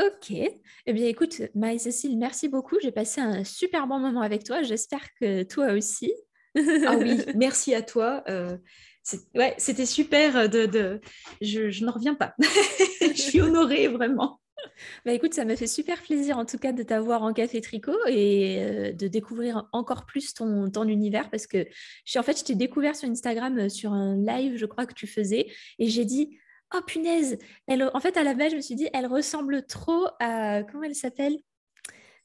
Ok. Eh bien, écoute, Marie-Cécile, merci beaucoup. J'ai passé un super bon moment avec toi. J'espère que toi aussi. ah oui, merci à toi. Euh, ouais, c'était super. De, Je, n'en reviens pas. je suis honorée, vraiment. *laughs* Bah écoute, ça me fait super plaisir en tout cas de t'avoir en café tricot et euh, de découvrir encore plus ton, ton univers parce que je, en fait, je t'ai découvert sur Instagram euh, sur un live, je crois que tu faisais, et j'ai dit oh punaise, elle, en fait, à la base, je me suis dit, elle ressemble trop à, comment elle s'appelle?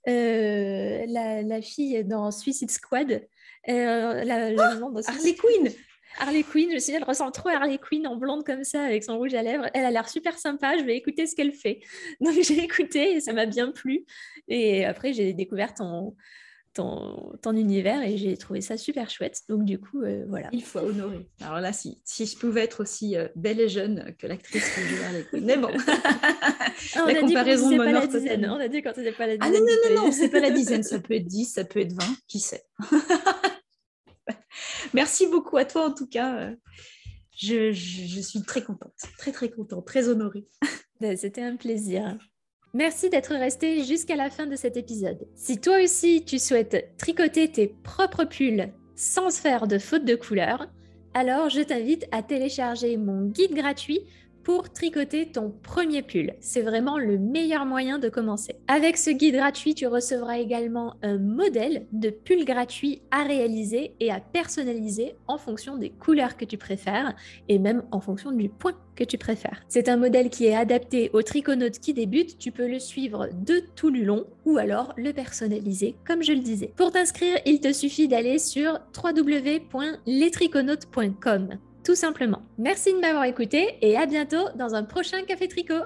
Euh, la, fille dans Suicide Squad. Euh, la, oh, Harley Quinn Harley Quinn, je dit, elle ressemble trop à Harley Quinn en blonde comme ça, avec son rouge à lèvres. Elle a l'air super sympa, je vais écouter ce qu'elle fait. *laughs* Donc j'ai écouté et ça m'a bien plu. Et après, j'ai découvert ton, ton, univers et j'ai trouvé ça super chouette. Donc du coup, euh, voilà. Il faut honorer. Alors là, si, si je pouvais être aussi euh, belle et jeune que l'actrice qui joue Harley Mais bon, *laughs* ah, la comparaison dit pas la dizaine. On a dit quand c'était pas la dizaine. Ah non, non, non, non, c'est pas la dizaine. Ça peut être 10, ça peut être 20, qui sait. *laughs* Merci beaucoup à toi en tout cas. Je, suis très contente, très très contente, très honorée. *laughs* Ben, c'était un plaisir. Merci d'être resté jusqu'à la fin de cet épisode. Si toi aussi tu souhaites tricoter tes propres pulls sans faire de faute de couleur, alors je t'invite à télécharger mon guide gratuit pour tricoter ton premier pull. C'est vraiment le meilleur moyen de commencer. Avec ce guide gratuit, tu recevras également un modèle de pull gratuit à réaliser et à personnaliser en fonction des couleurs que tu préfères et même en fonction du point que tu préfères. C'est un modèle qui est adapté aux triconautes qui débutent. Tu peux le suivre de tout le long ou alors le personnaliser comme je le disais. Pour t'inscrire, il te suffit d'aller sur www.lestriconautes.com tout simplement. Merci de m'avoir écouté et à bientôt dans un prochain Café Tricot.